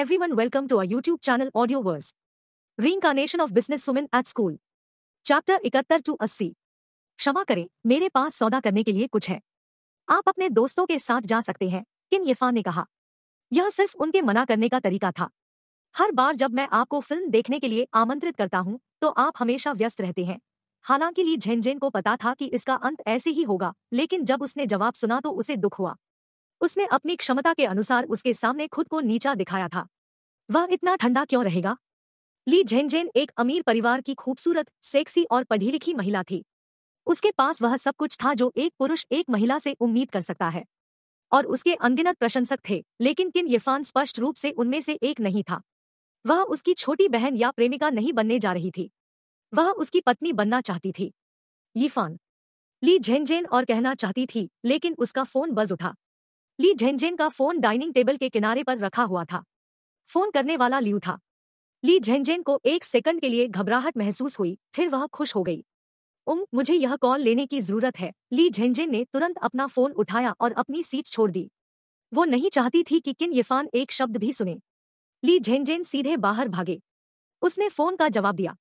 Everyone, welcome to our YouTube channel Audioverse. Reincarnation of Businesswomen at School. Chapter इकहत्तर to अस्सी. क्षमा करें मेरे पास सौदा करने के लिए कुछ है। आप अपने दोस्तों के साथ जा सकते हैं किन येफा ने कहा। यह सिर्फ़ उनके मना करने का तरीका था। हर बार जब मैं आपको फ़िल्म देखने के लिए आमंत्रित करता हूँ तो आप हमेशा व्यस्त रहते हैं। हालाँकि ली झेनझेन को पता था कि इसका अंत ऐसे ही होगा लेकिन जब उसने जवाब सुना तो उसे दुख हुआ। उसने अपनी क्षमता के अनुसार उसके सामने खुद को नीचा दिखाया था। वह इतना ठंडा क्यों रहेगा? ली झेनझेन एक अमीर परिवार की खूबसूरत, सेक्सी और पढ़ी लिखी महिला थी। उसके पास वह सब कुछ था जो एक पुरुष, एक महिला से उम्मीद कर सकता है। और उसके अनगिनत प्रशंसक थे, लेकिन किन येफान स्पष्ट रूप से उनमें से एक नहीं था। वह उसकी छोटी बहन या प्रेमिका नहीं बनने जा रही थी। वह उसकी पत्नी बनना चाहती थी। यीफान ली झेनझेन और कहना चाहती थी, लेकिन उसका फ़ोन बज उठा। ली झेनझेन का फ़ोन डाइनिंग टेबल के किनारे पर रखा हुआ था। फ़ोन करने वाला लियू था। ली झेनझेन को एक सेकंड के लिए घबराहट महसूस हुई, फिर वह खुश हो गई। उम मुझे यह कॉल लेने की ज़रूरत है। ली झेनझेन ने तुरंत अपना फ़ोन उठाया और अपनी सीट छोड़ दी। वो नहीं चाहती थी कि किन यफान एक शब्द भी सुने। ली झेनझेन सीधे बाहर भागे। उसने फ़ोन का जवाब दिया।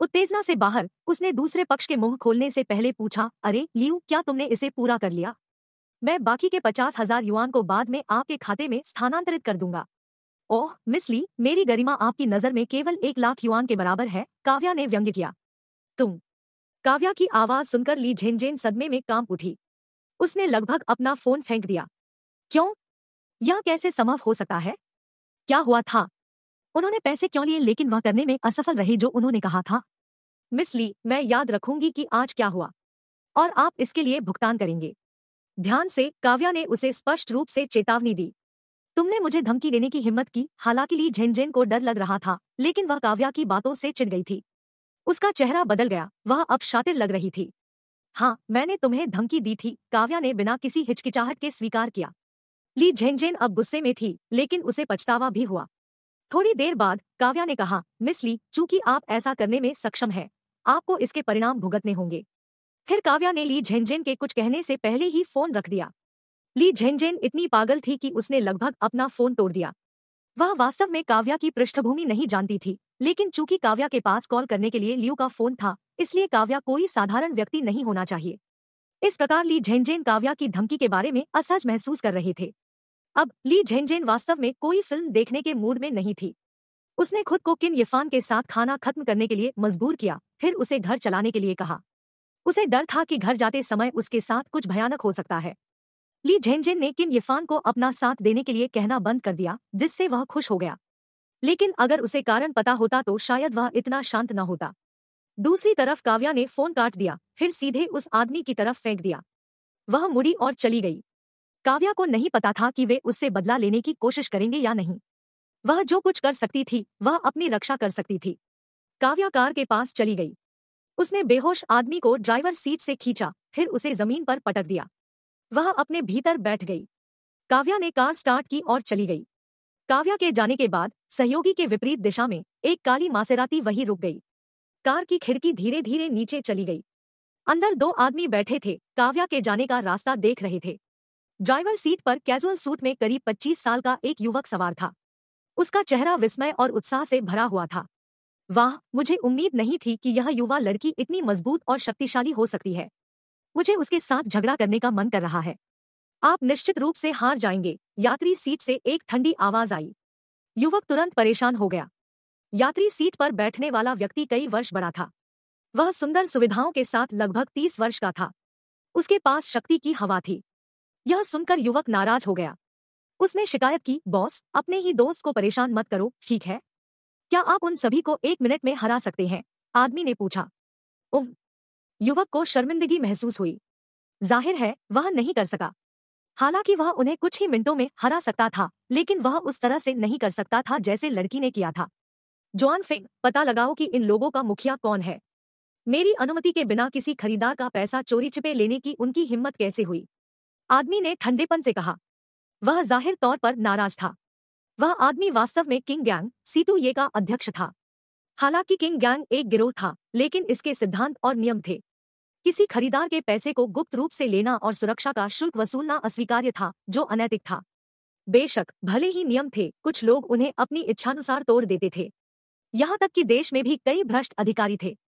उत्तेजना से बाहर, उसने दूसरे पक्ष के मुँह खोलने से पहले पूछा, अरे, लियू, क्या तुमने इसे पूरा कर लिया? मैं बाकी के पचास हज़ार युवान को बाद में आपके खाते में स्थानांतरित कर दूँगा। ओह, मिस ली, मेरी गरिमा आपकी नज़र में केवल एक लाख युवान के बराबर है, काव्या ने व्यंग्य किया। तुम। काव्या की आवाज़ सुनकर ली झेनझेन सदमे में काम उठी। उसने लगभग अपना फ़ोन फेंक दिया। क्यों? यह कैसे संभव हो सकता है? क्या हुआ था? उन्होंने पैसे क्यों लिए लेकिन वह करने में असफल रहे जो उन्होंने कहा था? मिस ली, मैं याद रखूँगी कि आज क्या हुआ। और आप इसके लिए भुगतान करेंगे। ध्यान से, काव्या ने उसे स्पष्ट रूप से चेतावनी दी। तुमने मुझे धमकी देने की हिम्मत की, हालाँकि ली झेनझेन को डर लग रहा था, लेकिन वह काव्या की बातों से चिढ़ गई थी। उसका चेहरा बदल गया, वह अब शातिर लग रही थी। हाँ मैंने तुम्हें धमकी दी थी, काव्या ने बिना किसी हिचकिचाहट के स्वीकार किया। ली झेनझेन अब गुस्से में थी, लेकिन उसे पछतावा भी हुआ। थोड़ी देर बाद, काव्या ने कहा, मिस ली, चूँकि आप ऐसा करने में सक्षम है, आपको इसके परिणाम भुगतने होंगे। फिर काव्या ने ली झेनझेन के कुछ कहने से पहले ही फ़ोन रख दिया। ली झेनझेन इतनी पागल थी कि उसने लगभग अपना फ़ोन तोड़ दिया। वह वास्तव में काव्या की पृष्ठभूमि नहीं जानती थी, लेकिन चूँकि काव्या के पास कॉल करने के लिए लियू का फ़ोन था, इसलिए काव्या कोई साधारण व्यक्ति नहीं होना चाहिए। इस प्रकार ली झेनझेन काव्या की धमकी के बारे में असहज महसूस कर रहे थे। अब ली झेनझेन वास्तव में कोई फ़िल्म देखने के मूड में नहीं थी। उसने खुद को किन यफान के साथ खाना खत्म करने के लिए मजबूर किया, फिर उसे घर चलाने के लिए कहा। उसे डर था कि घर जाते समय उसके साथ कुछ भयानक हो सकता है। ली झेनझेन ने किन यफान को अपना साथ देने के लिए कहना बंद कर दिया, जिससे वह खुश हो गया। लेकिन अगर उसे कारण पता होता तो शायद वह इतना शांत न होता। दूसरी तरफ़ काव्या ने फ़ोन काट दिया, फिर सीधे उस आदमी की तरफ़ फेंक दिया। वह मुड़ी और चली गई। काव्या को नहीं पता था कि वे उससे बदला लेने की कोशिश करेंगे या नहीं। वह जो कुछ कर सकती थी, वह अपनी रक्षा कर सकती थी। काव्या कार के पास चली गई। उसने बेहोश आदमी को ड्राइवर सीट से खींचा, फिर उसे ज़मीन पर पटक दिया। वह अपने भीतर बैठ गई। काव्या ने कार स्टार्ट की और चली गई। काव्या के जाने के बाद, सहयोगी के विपरीत दिशा में, एक काली मासेराती वहीं रुक गई। कार की खिड़की धीरे धीरे नीचे चली गई। अंदर दो आदमी बैठे थे, काव्या के जाने का रास्ता देख रहे थे। ड्राइवर सीट पर कैजुअल सूट में करीब 25 साल का एक युवक सवार था। उसका चेहरा विस्मय और उत्साह से भरा हुआ था। वाह, मुझे उम्मीद नहीं थी कि यह युवा लड़की इतनी मज़बूत और शक्तिशाली हो सकती है। मुझे उसके साथ झगड़ा करने का मन कर रहा है। आप निश्चित रूप से हार जाएँगे। यात्री सीट से एक ठंडी आवाज़ आई। युवक तुरंत परेशान हो गया। यात्री सीट पर बैठने वाला व्यक्ति कई वर्ष बड़ा था। वह सुंदर सुविधाओं के साथ लगभग तीस वर्ष का था। उसके पास शक्ति की हवा थी। यह सुनकर युवक नाराज़ हो गया। उसने शिकायत की, बॉस, अपने ही दोस्त को परेशान मत करो, ठीक है? क्या आप उन सभी को एक मिनट में हरा सकते हैं? आदमी ने पूछा। उम युवक को शर्मिंदगी महसूस हुई। ज़ाहिर है, वह नहीं कर सका। हालाँकि वह उन्हें कुछ ही मिनटों में हरा सकता था, लेकिन वह उस तरह से नहीं कर सकता था जैसे लड़की ने किया था। जॉन फिंग, पता लगाओ कि इन लोगों का मुखिया कौन है। मेरी अनुमति के बिना किसी खरीदार का पैसा चोरी छिपे लेने की उनकी हिम्मत कैसे हुई? आदमी ने ठंडेपन से कहा। वह ज़ाहिर तौर पर नाराज़ था। वह आदमी वास्तव में किंग गैंग सीटू ये का अध्यक्ष था। हालाँकि किंग गैंग एक गिरोह था, लेकिन इसके सिद्धांत और नियम थे। किसी खरीदार के पैसे को गुप्त रूप से लेना और सुरक्षा का शुल्क वसूलना अस्वीकार्य था, जो अनैतिक था। बेशक, भले ही नियम थे, कुछ लोग उन्हें अपनी इच्छानुसार तोड़ देते थे। यहाँ तक कि देश में भी कई भ्रष्ट अधिकारी थे।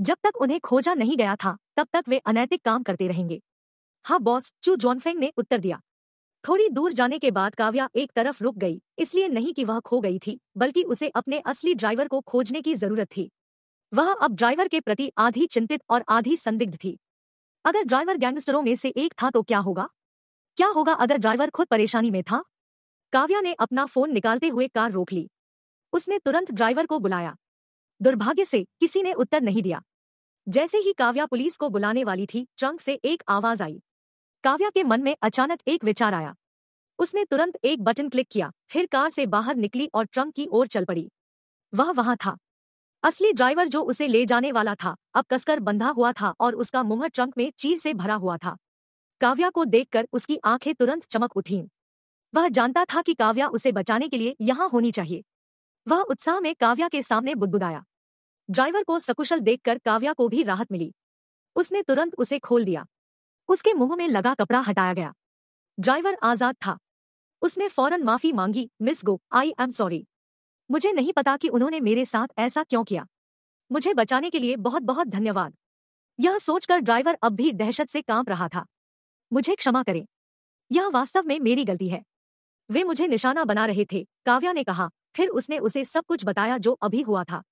जब तक उन्हें खोजा नहीं गया था, तब तक वे अनैतिक काम करते रहेंगे। हाँ बॉस, चू जॉनफेंग ने उत्तर दिया। थोड़ी दूर जाने के बाद काव्या एक तरफ़ रुक गई, इसलिए नहीं कि वह खो गई थी, बल्कि उसे अपने असली ड्राइवर को खोजने की ज़रूरत थी। वह अब ड्राइवर के प्रति आधी चिंतित और आधी संदिग्ध थी। अगर ड्राइवर गैंगस्टरों में से एक था तो क्या होगा? क्या होगा अगर ड्राइवर खुद परेशानी में था? काव्या ने अपना फ़ोन निकालते हुए कार रोक ली। उसने तुरंत ड्राइवर को बुलाया। दुर्भाग्य से किसी ने उत्तर नहीं दिया। जैसे ही काव्या पुलिस को बुलाने वाली थी, ट्रंक से एक आवाज़ आई। काव्या के मन में अचानक एक विचार आया। उसने तुरंत एक बटन क्लिक किया, फिर कार से बाहर निकली और ट्रंक की ओर चल पड़ी। वह वहाँ था। असली ड्राइवर जो उसे ले जाने वाला था, अब कसकर बंधा हुआ था और उसका मुँह ट्रंक में चीर से भरा हुआ था। काव्या को देखकर उसकी आँखें तुरंत चमक उठीं। वह जानता था कि काव्या उसे बचाने के लिए यहाँ होनी चाहिए। वह उत्साह में काव्या के सामने बुदबुदाया। ड्राइवर को सकुशल देखकर काव्या को भी राहत मिली। उसने तुरंत उसे खोल दिया। उसके मुँह में लगा कपड़ा हटाया गया। ड्राइवर आज़ाद था। उसने फ़ौरन माफ़ी मांगी, miss Guo I am sorry मुझे नहीं पता कि उन्होंने मेरे साथ ऐसा क्यों किया। मुझे बचाने के लिए बहुत बहुत धन्यवाद। यह सोचकर ड्राइवर अब भी दहशत से काँप रहा था। मुझे क्षमा करें। यह वास्तव में मेरी गलती है। वे मुझे निशाना बना रहे थे, काव्या ने कहा। फिर उसने उसे सब कुछ बताया जो अभी हुआ था।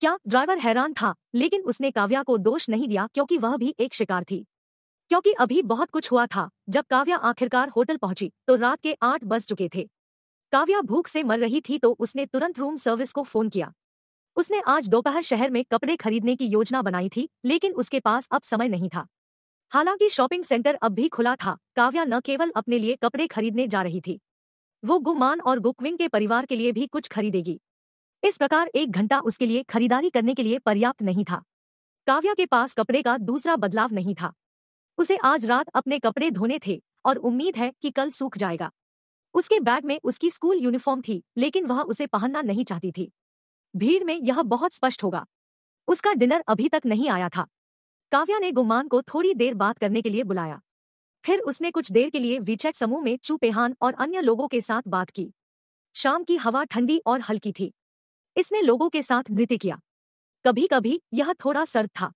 क्या ड्राइवर हैरान था, लेकिन उसने काव्या को दोष नहीं दिया क्योंकि वह भी एक शिकार थी। क्योंकि अभी बहुत कुछ हुआ था। जब काव्या आखिरकार होटल पहुँची तो रात के आठ बज चुके थे। काव्या भूख से मर रही थी तो उसने तुरंत रूम सर्विस को फ़ोन किया। उसने आज दोपहर शहर में कपड़े खरीदने की योजना बनाई थी, लेकिन उसके पास अब समय नहीं था। हालाँकि शॉपिंग सेंटर अब भी खुला था, काव्या न केवल अपने लिए कपड़े खरीदने जा रही थी, वो गुमान और गुकविंग के परिवार के लिए भी कुछ खरीदेगी। इस प्रकार एक घंटा उसके लिए खरीदारी करने के लिए पर्याप्त नहीं था। काव्या के पास कपड़े का दूसरा बदलाव नहीं था। उसे आज रात अपने कपड़े धोने थे और उम्मीद है कि कल सूख जाएगा। उसके बैग में उसकी स्कूल यूनिफॉर्म थी, लेकिन वह उसे पहनना नहीं चाहती थी। भीड़ में यह बहुत स्पष्ट होगा। उसका डिनर अभी तक नहीं आया था। काव्या ने गुमान को थोड़ी देर बात करने के लिए बुलाया। फिर उसने कुछ देर के लिए वीचैट समूह में चूपेहान और अन्य लोगों के साथ बात की। शाम की हवा ठंडी और हल्की थी। इसने लोगों के साथ नृत्य किया। कभी कभी यह थोड़ा सर्द था।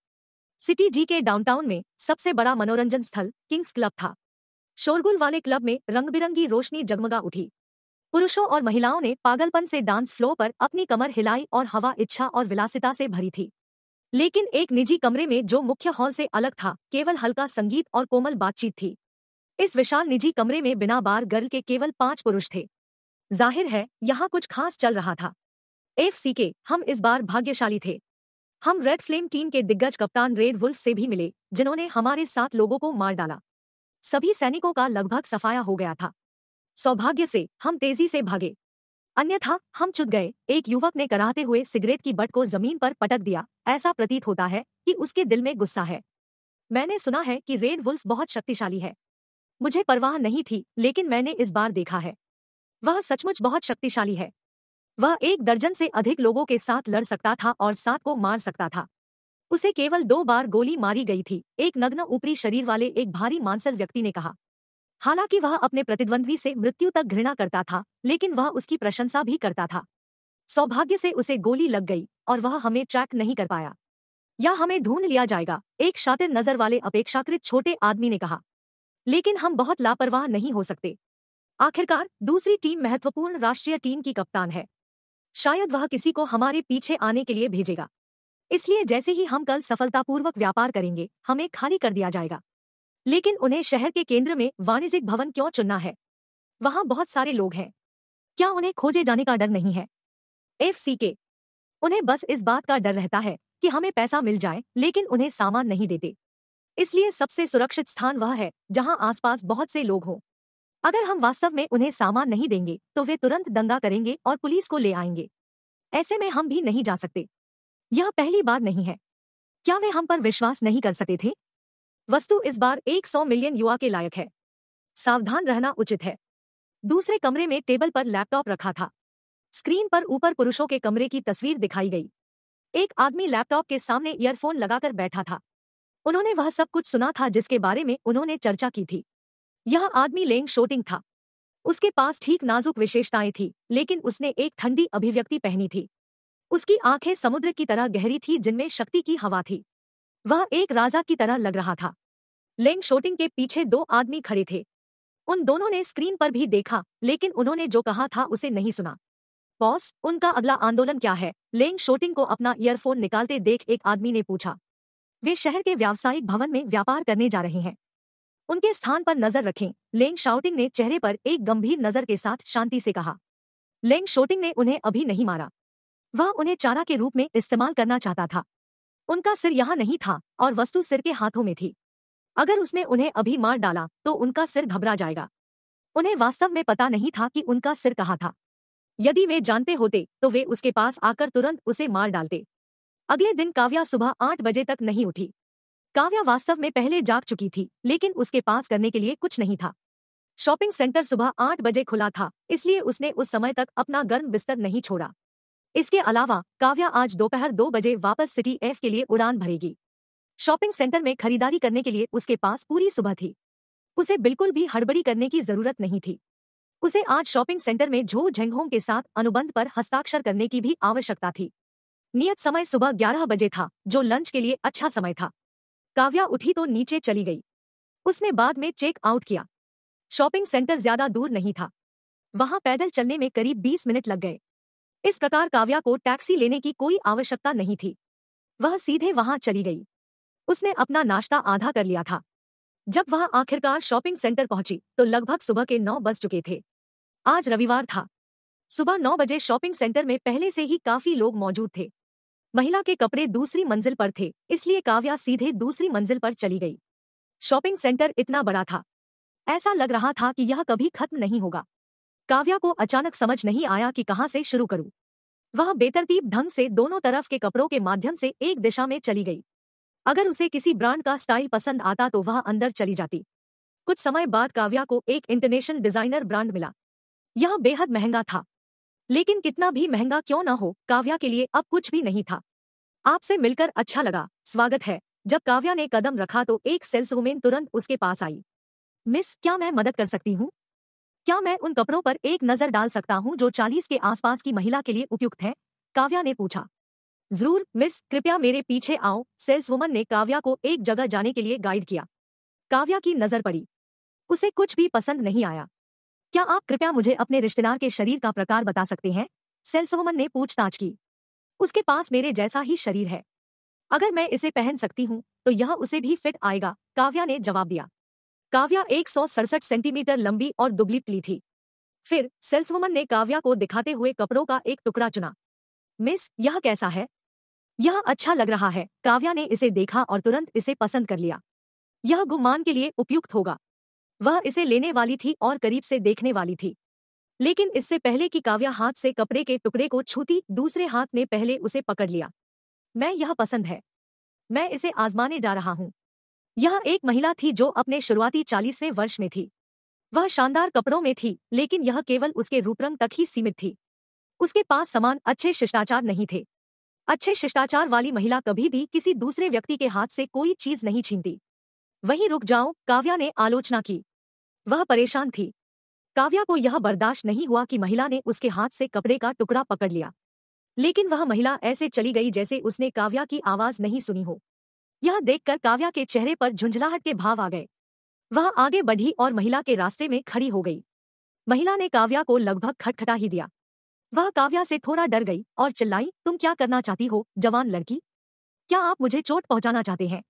सिटी जी के डाउनटाउन में सबसे बड़ा मनोरंजन स्थल किंग्स क्लब था। शोरगुल वाले क्लब में रंग बिरंगी रोशनी जगमगा उठी। पुरुषों और महिलाओं ने पागलपन से डांस फ्लोर पर अपनी कमर हिलाई और हवा इच्छा और विलासिता से भरी थी। लेकिन एक निजी कमरे में जो मुख्य हॉल से अलग था, केवल हल्का संगीत और कोमल बातचीत थी। इस विशाल निजी कमरे में बिना बार गर्ल के केवल पाँच पुरुष थे। ज़ाहिर है, यहाँ कुछ खास चल रहा था। एफ़ सी के, हम इस बार भाग्यशाली थे। हम रेड फ्लेम टीम के दिग्गज कप्तान रेड वुल्फ से भी मिले, जिन्होंने हमारे सात लोगों को मार डाला। सभी सैनिकों का लगभग सफाया हो गया था। सौभाग्य से, हम तेज़ी से भागे। अन्यथा, हम चुत गए। एक युवक ने कराहते हुए सिगरेट की बट को ज़मीन पर पटक दिया। ऐसा प्रतीत होता है कि उसके दिल में गुस्सा है। मैंने सुना है कि रेड वुल्फ बहुत शक्तिशाली है। मुझे परवाह नहीं थी, लेकिन मैंने इस बार देखा है। वह सचमुच बहुत शक्तिशाली है। वह एक दर्जन से अधिक लोगों के साथ लड़ सकता था और सात को मार सकता था। उसे केवल दो बार गोली मारी गई थी, एक नग्न ऊपरी शरीर वाले एक भारी मांसल व्यक्ति ने कहा। हालाँकि वह अपने प्रतिद्वंद्वी से मृत्यु तक घृणा करता था, लेकिन वह उसकी प्रशंसा भी करता था। सौभाग्य से उसे गोली लग गई, और वह हमें ट्रैक नहीं कर पाया। या हमें ढूंढ लिया जाएगा, एक शातिर नज़र वाले अपेक्षाकृत छोटे आदमी ने कहा। लेकिन हम बहुत लापरवाह नहीं हो सकते। आखिरकार, दूसरी टीम महत्वपूर्ण राष्ट्रीय टीम की कप्तान है। शायद वह किसी को हमारे पीछे आने के लिए भेजेगा। इसलिए जैसे ही हम कल सफलतापूर्वक व्यापार करेंगे, हमें खाली कर दिया जाएगा। लेकिन उन्हें शहर के केंद्र में वाणिज्यिक भवन क्यों चुनना है? वहाँ बहुत सारे लोग हैं। क्या उन्हें खोजे जाने का डर नहीं है? एफ़ सी के। उन्हें बस इस बात का डर रहता है कि हमें पैसा मिल जाए, लेकिन उन्हें सामान नहीं देते। इसलिए सबसे सुरक्षित स्थान वह है जहाँ आसपास बहुत से लोग हों। अगर हम वास्तव में उन्हें सामान नहीं देंगे तो वे तुरंत दंगा करेंगे और पुलिस को ले आएँगे। ऐसे में हम भी नहीं जा सकते। यह पहली बार नहीं है। क्या वे हम पर विश्वास नहीं कर सकते थे? वस्तु इस बार एक सौ मिलियन युवा के लायक है। सावधान रहना उचित है। दूसरे कमरे में टेबल पर लैपटॉप रखा था। स्क्रीन पर ऊपर पुरुषों के कमरे की तस्वीर दिखाई गई। एक आदमी लैपटॉप के सामने ईयरफोन लगाकर बैठा था। उन्होंने वह सब कुछ सुना था जिसके बारे में उन्होंने चर्चा की थी। यह आदमी लेंग शोटिंग था। उसके पास ठीक नाजुक विशेषताएँ थी, लेकिन उसने एक ठंडी अभिव्यक्ति पहनी थी। उसकी आँखें समुद्र की तरह गहरी थी, जिनमें शक्ति की हवा थी। वह एक राजा की तरह लग रहा था। लेंग शोटिंग के पीछे दो आदमी खड़े थे। उन दोनों ने स्क्रीन पर भी देखा, लेकिन उन्होंने जो कहा था उसे नहीं सुना। बॉस, उनका अगला आंदोलन क्या है? लेंग शोटिंग को अपना ईयरफोन निकालते देख एक आदमी ने पूछा। वे शहर के व्यावसायिक भवन में व्यापार करने जा रहे हैं। उनके स्थान पर नज़र रखें। लेंग शाउटिंग ने चेहरे पर एक गंभीर नज़र के साथ शांति से कहा। लेंग शोटिंग ने उन्हें अभी नहीं मारा। वह उन्हें चारा के रूप में इस्तेमाल करना चाहता था। उनका सिर यहाँ नहीं था और वस्तु सिर के हाथों में थी। अगर उसने उन्हें अभी मार डाला तो उनका सिर घबरा जाएगा। उन्हें वास्तव में पता नहीं था कि उनका सिर कहाँ था। यदि वे जानते होते तो वे उसके पास आकर तुरंत उसे मार डालते। अगले दिन काव्या सुबह आठ बजे तक नहीं उठी। काव्या वास्तव में पहले जाग चुकी थी, लेकिन उसके पास करने के लिए कुछ नहीं था। शॉपिंग सेंटर सुबह आठ बजे खुला था, इसलिए उसने उस समय तक अपना गर्म बिस्तर नहीं छोड़ा। इसके अलावा, काव्या आज दोपहर दो बजे वापस सिटी एफ़ के लिए उड़ान भरेगी। शॉपिंग सेंटर में खरीदारी करने के लिए उसके पास पूरी सुबह थी। उसे बिल्कुल भी हड़बड़ी करने की ज़रूरत नहीं थी। उसे आज शॉपिंग सेंटर में झो झेंगहोंग के साथ अनुबंध पर हस्ताक्षर करने की भी आवश्यकता थी। नियत समय सुबह ग्यारह बजे था, जो लंच के लिए अच्छा समय था। काव्या उठी तो नीचे चली गई। उसने बाद में चेक आउट किया। शॉपिंग सेंटर ज़्यादा दूर नहीं था। वहाँ पैदल चलने में करीब बीस मिनट लग गए। इस प्रकार काव्या को टैक्सी लेने की कोई आवश्यकता नहीं थी। वह सीधे वहाँ चली गई। उसने अपना नाश्ता आधा कर लिया था। जब वह आखिरकार शॉपिंग सेंटर पहुँची तो लगभग सुबह के नौ बज चुके थे। आज रविवार था। सुबह नौ बजे शॉपिंग सेंटर में पहले से ही काफ़ी लोग मौजूद थे। महिला के कपड़े दूसरी मंजिल पर थे, इसलिए काव्या सीधे दूसरी मंजिल पर चली गई। शॉपिंग सेंटर इतना बड़ा था। ऐसा लग रहा था कि यह कभी खत्म नहीं होगा। काव्या को अचानक समझ नहीं आया कि कहाँ से शुरू करूँ। वह बेतरतीब ढंग से दोनों तरफ़ के कपड़ों के माध्यम से एक दिशा में चली गई। अगर उसे किसी ब्रांड का स्टाइल पसंद आता तो वह अंदर चली जाती। कुछ समय बाद काव्या को एक इंटरनेशनल डिज़ाइनर ब्रांड मिला। यह बेहद महँगा था। लेकिन कितना भी महँगा क्यों ना हो, काव्या के लिए अब कुछ भी नहीं था। आपसे मिलकर अच्छा लगा। स्वागत है। जब काव्या ने कदम रखा तो एक सेल्सवुमेन तुरंत उसके पास आई। मिस, क्या मैं मदद कर सकती हूँ? क्या मैं उन कपड़ों पर एक नज़र डाल सकता हूँ जो चालीस के आसपास की महिला के लिए उपयुक्त है? काव्या ने पूछा। ज़रूर, मिस, कृपया मेरे पीछे आओ। सेल्सवुमन ने काव्या को एक जगह जाने के लिए गाइड किया। काव्या की नज़र पड़ी। उसे कुछ भी पसंद नहीं आया। क्या आप कृपया मुझे अपने रिश्तेदार के शरीर का प्रकार बता सकते हैं? सेल्सवुमन ने पूछताछ की। उसके पास मेरे जैसा ही शरीर है। अगर मैं इसे पहन सकती हूँ तो यह उसे भी फिट आएगा, काव्या ने जवाब दिया। काव्या एक सौ सड़सठ सेंटीमीटर लंबी और दुबली पली थी। फिर सेल्सवुमन ने काव्या को दिखाते हुए कपड़ों का एक टुकड़ा चुना। मिस, यह कैसा है? यह अच्छा लग रहा है। काव्या ने इसे देखा और तुरंत इसे पसंद कर लिया। यह गुमान के लिए उपयुक्त होगा। वह इसे लेने वाली थी और करीब से देखने वाली थी। लेकिन इससे पहले कि काव्या हाथ से कपड़े के टुकड़े को छूती, दूसरे हाथ ने पहले उसे पकड़ लिया। मैं यह पसंद है। मैं इसे आजमाने जा रहा हूँ। यह एक महिला थी जो अपने शुरुआती चालीसवें वर्ष में थी। वह शानदार कपड़ों में थी, लेकिन यह केवल उसके रूपरंग तक ही सीमित थी। उसके पास समान अच्छे शिष्टाचार नहीं थे। अच्छे शिष्टाचार वाली महिला कभी भी किसी दूसरे व्यक्ति के हाथ से कोई चीज़ नहीं छीनती। वहीं रुक जाओ, काव्या ने आलोचना की। वह परेशान थी। काव्या को यह बर्दाश्त नहीं हुआ कि महिला ने उसके हाथ से कपड़े का टुकड़ा पकड़ लिया। लेकिन वह महिला ऐसे चली गई जैसे उसने काव्या की आवाज़ नहीं सुनी हो। यह देखकर काव्या के चेहरे पर झुंझलाहट के भाव आ गए। वह आगे बढ़ी और महिला के रास्ते में खड़ी हो गई। महिला ने काव्या को लगभग खटखटा ही दिया। वह काव्या से थोड़ा डर गई और चिल्लाई, तुम क्या करना चाहती हो, जवान लड़की? क्या आप मुझे चोट पहुंचाना चाहते हैं?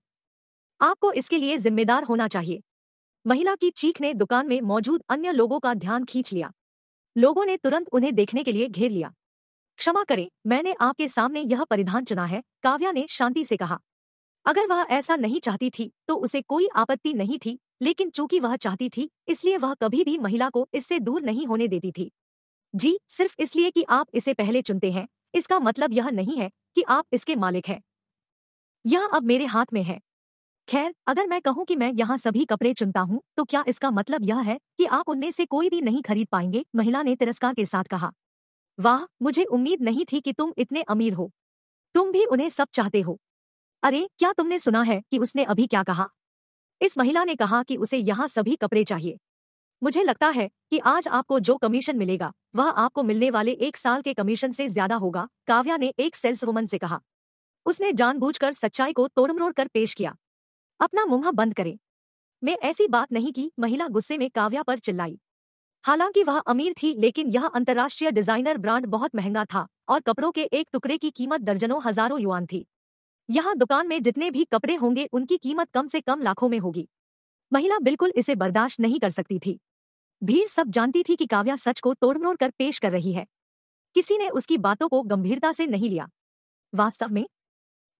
आपको इसके लिए जिम्मेदार होना चाहिए। महिला की चीख ने दुकान में मौजूद अन्य लोगों का ध्यान खींच लिया। लोगों ने तुरंत उन्हें देखने के लिए घेर लिया। क्षमा करें, मैंने आपके सामने यह परिधान चुना है, काव्या ने शांति से कहा। अगर वह ऐसा नहीं चाहती थी तो उसे कोई आपत्ति नहीं थी, लेकिन चूँकि वह चाहती थी, इसलिए वह कभी भी महिला को इससे दूर नहीं होने देती थी। जी, सिर्फ़ इसलिए कि आप इसे पहले चुनते हैं, इसका मतलब यह नहीं है कि आप इसके मालिक हैं। यह अब मेरे हाथ में है। खैर, अगर मैं कहूँ कि मैं यहाँ सभी कपड़े चुनता हूँ तो क्या इसका मतलब यह है कि आप उनमें से कोई भी नहीं खरीद पाएँगे? महिला ने तिरस्कार के साथ कहा। वाह, मुझे उम्मीद नहीं थी कि तुम इतने अमीर हो। तुम भी उन्हें सब चाहते हो। अरे, क्या तुमने सुना है कि उसने अभी क्या कहा? इस महिला ने कहा कि उसे यहाँ सभी कपड़े चाहिए। मुझे लगता है कि आज आपको जो कमीशन मिलेगा, वह आपको मिलने वाले एक साल के कमीशन से ज़्यादा होगा, काव्या ने एक सेल्स वुमन से कहा। उसने जानबूझकर सच्चाई को तोड़मरोड़ कर पेश किया। अपना मुँह बंद करें। मैं ऐसी बात नहीं की महिला गुस्से में काव्या पर चिल्लाई। हालाँकि वह अमीर थी, लेकिन यह अंतर्राष्ट्रीय डिज़ाइनर ब्रांड बहुत महँगा था और कपड़ों के एक टुकड़े की कीमत दर्जनों हज़ारों युआन थी। यहाँ दुकान में जितने भी कपड़े होंगे, उनकी कीमत कम से कम लाखों में होगी। महिला बिल्कुल इसे बर्दाश्त नहीं कर सकती थी। भीड़ सब जानती थी कि काव्या सच को तोड़मोड़ कर पेश कर रही है। किसी ने उसकी बातों को गंभीरता से नहीं लिया। वास्तव में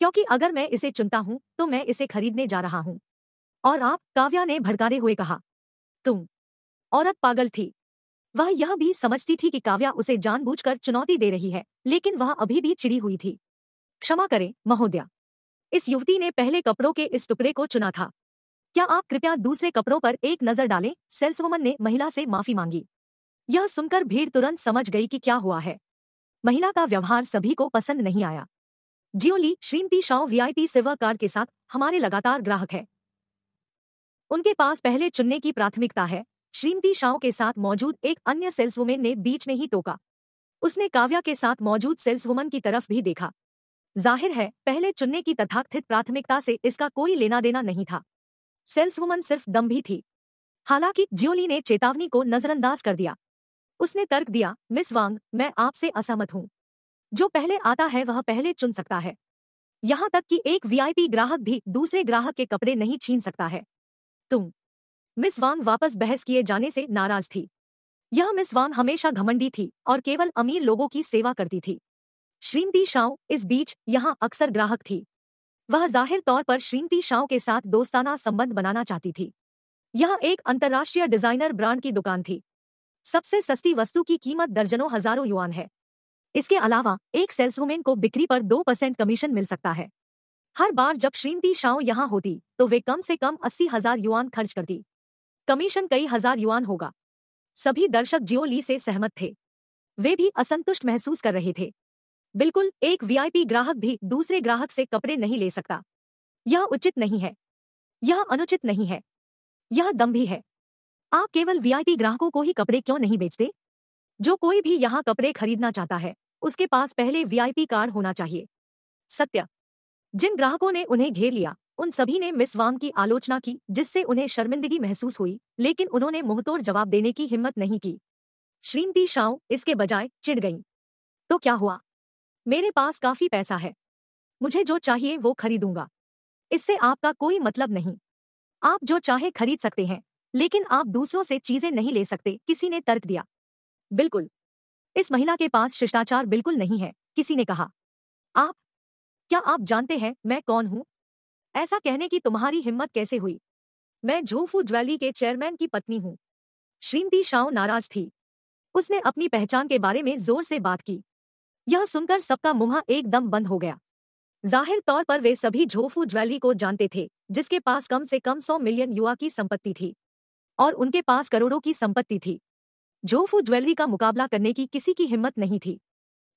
क्योंकि अगर मैं इसे चुनता हूँ तो मैं इसे खरीदने जा रहा हूँ। और आप काव्या ने भड़कारे हुए कहा, तुम, औरत पागल थी। वह यह भी समझती थी कि काव्या उसे जानबूझकर चुनौती दे रही है, लेकिन वह अभी भी चिड़ी हुई थी। क्षमा करें, महोदया। इस युवती ने पहले कपड़ों के इस टुकड़े को चुना था। क्या आप कृपया दूसरे कपड़ों पर एक नज़र डालें? सेल्सवुमन ने महिला से माफ़ी मांगी। यह सुनकर भीड़ तुरंत समझ गई कि क्या हुआ है। महिला का व्यवहार सभी को पसंद नहीं आया। जियोली श्रीमती शाओ वीआईपी सिल्वर कार्ड के साथ हमारे लगातार ग्राहक है। उनके पास पहले चुनने की प्राथमिकता है। श्रीमती शाओ के साथ मौजूद एक अन्य सेल्सवुमेन ने बीच में ही टोका। उसने काव्या के साथ मौजूद सेल्सवुमन की तरफ़ भी देखा। ज़ाहिर है, पहले चुनने की तथाकथित प्राथमिकता से इसका कोई लेना देना नहीं था। सेल्सवुमन सिर्फ़ दम्भी थी। हालाँकि जियोली ने चेतावनी को नजरअंदाज कर दिया। उसने तर्क दिया, मिस वांग, मैं आपसे असहमत हूँ। जो पहले आता है वह पहले चुन सकता है। यहाँ तक कि एक वीआईपी ग्राहक भी दूसरे ग्राहक के कपड़े नहीं छीन सकता है। तुम, मिस वांग वापस बहस किए जाने से नाराज़ थी। यह मिस वांग हमेशा घमंडी थी और केवल अमीर लोगों की सेवा करती थी। श्रीमती शाओ इस बीच यहाँ अक्सर ग्राहक थी। वह ज़ाहिर तौर पर श्रीमती शाओ के साथ दोस्ताना संबंध बनाना चाहती थी। यह एक अंतर्राष्ट्रीय डिज़ाइनर ब्रांड की दुकान थी। सबसे सस्ती वस्तु की कीमत दर्जनों हज़ारों युआन है। इसके अलावा, एक सेल्सवुमेन को बिक्री पर दो परसेंट कमीशन मिल सकता है। हर बार जब श्रीमती शाओ यहाँ होती तो वे कम से कम अस्सी हज़ार युआन खर्च करती। कमीशन कई हज़ार युआन होगा। सभी दर्शक जियो ली से सहमत थे। वे भी असंतुष्ट महसूस कर रहे थे। बिल्कुल, एक वीआईपी ग्राहक भी दूसरे ग्राहक से कपड़े नहीं ले सकता। यह उचित नहीं है। यह अनुचित नहीं है। यह दम भी है। आप केवल वीआईपी ग्राहकों को ही कपड़े क्यों नहीं बेचते? जो कोई भी यहाँ कपड़े खरीदना चाहता है, उसके पास पहले वीआईपी कार्ड होना चाहिए। सत्य। जिन ग्राहकों ने उन्हें घेर लिया, उन सभी ने मिस वांग की आलोचना की, जिससे उन्हें शर्मिंदगी महसूस हुई, लेकिन उन्होंने मुंहतोड़ जवाब देने की हिम्मत नहीं की। श्रीमती शाओ इसके बजाय चिढ़ गईं। तो क्या हुआ? मेरे पास काफ़ी पैसा है। मुझे जो चाहिए वो खरीदूँगा। इससे आपका कोई मतलब नहीं। आप जो चाहे खरीद सकते हैं, लेकिन आप दूसरों से चीज़ें नहीं ले सकते, किसी ने तर्क दिया। बिल्कुल। इस महिला के पास शिष्टाचार बिल्कुल नहीं है, किसी ने कहा। आप? क्या आप जानते हैं मैं कौन हूँ? ऐसा कहने की तुम्हारी हिम्मत कैसे हुई? मैं झोफू ज्वेली के चेयरमैन की पत्नी हूँ। श्रीमती शाओ नाराज़ थी। उसने अपनी पहचान के बारे में ज़ोर से बात की। यह सुनकर सबका मुँह एकदम बंद हो गया। ज़ाहिर तौर पर वे सभी झोफू ज्वेलरी को जानते थे, जिसके पास कम से कम सौ मिलियन युवा की संपत्ति थी। और उनके पास करोड़ों की संपत्ति थी। झोफू ज्वेलरी का मुकाबला करने की किसी की हिम्मत नहीं थी।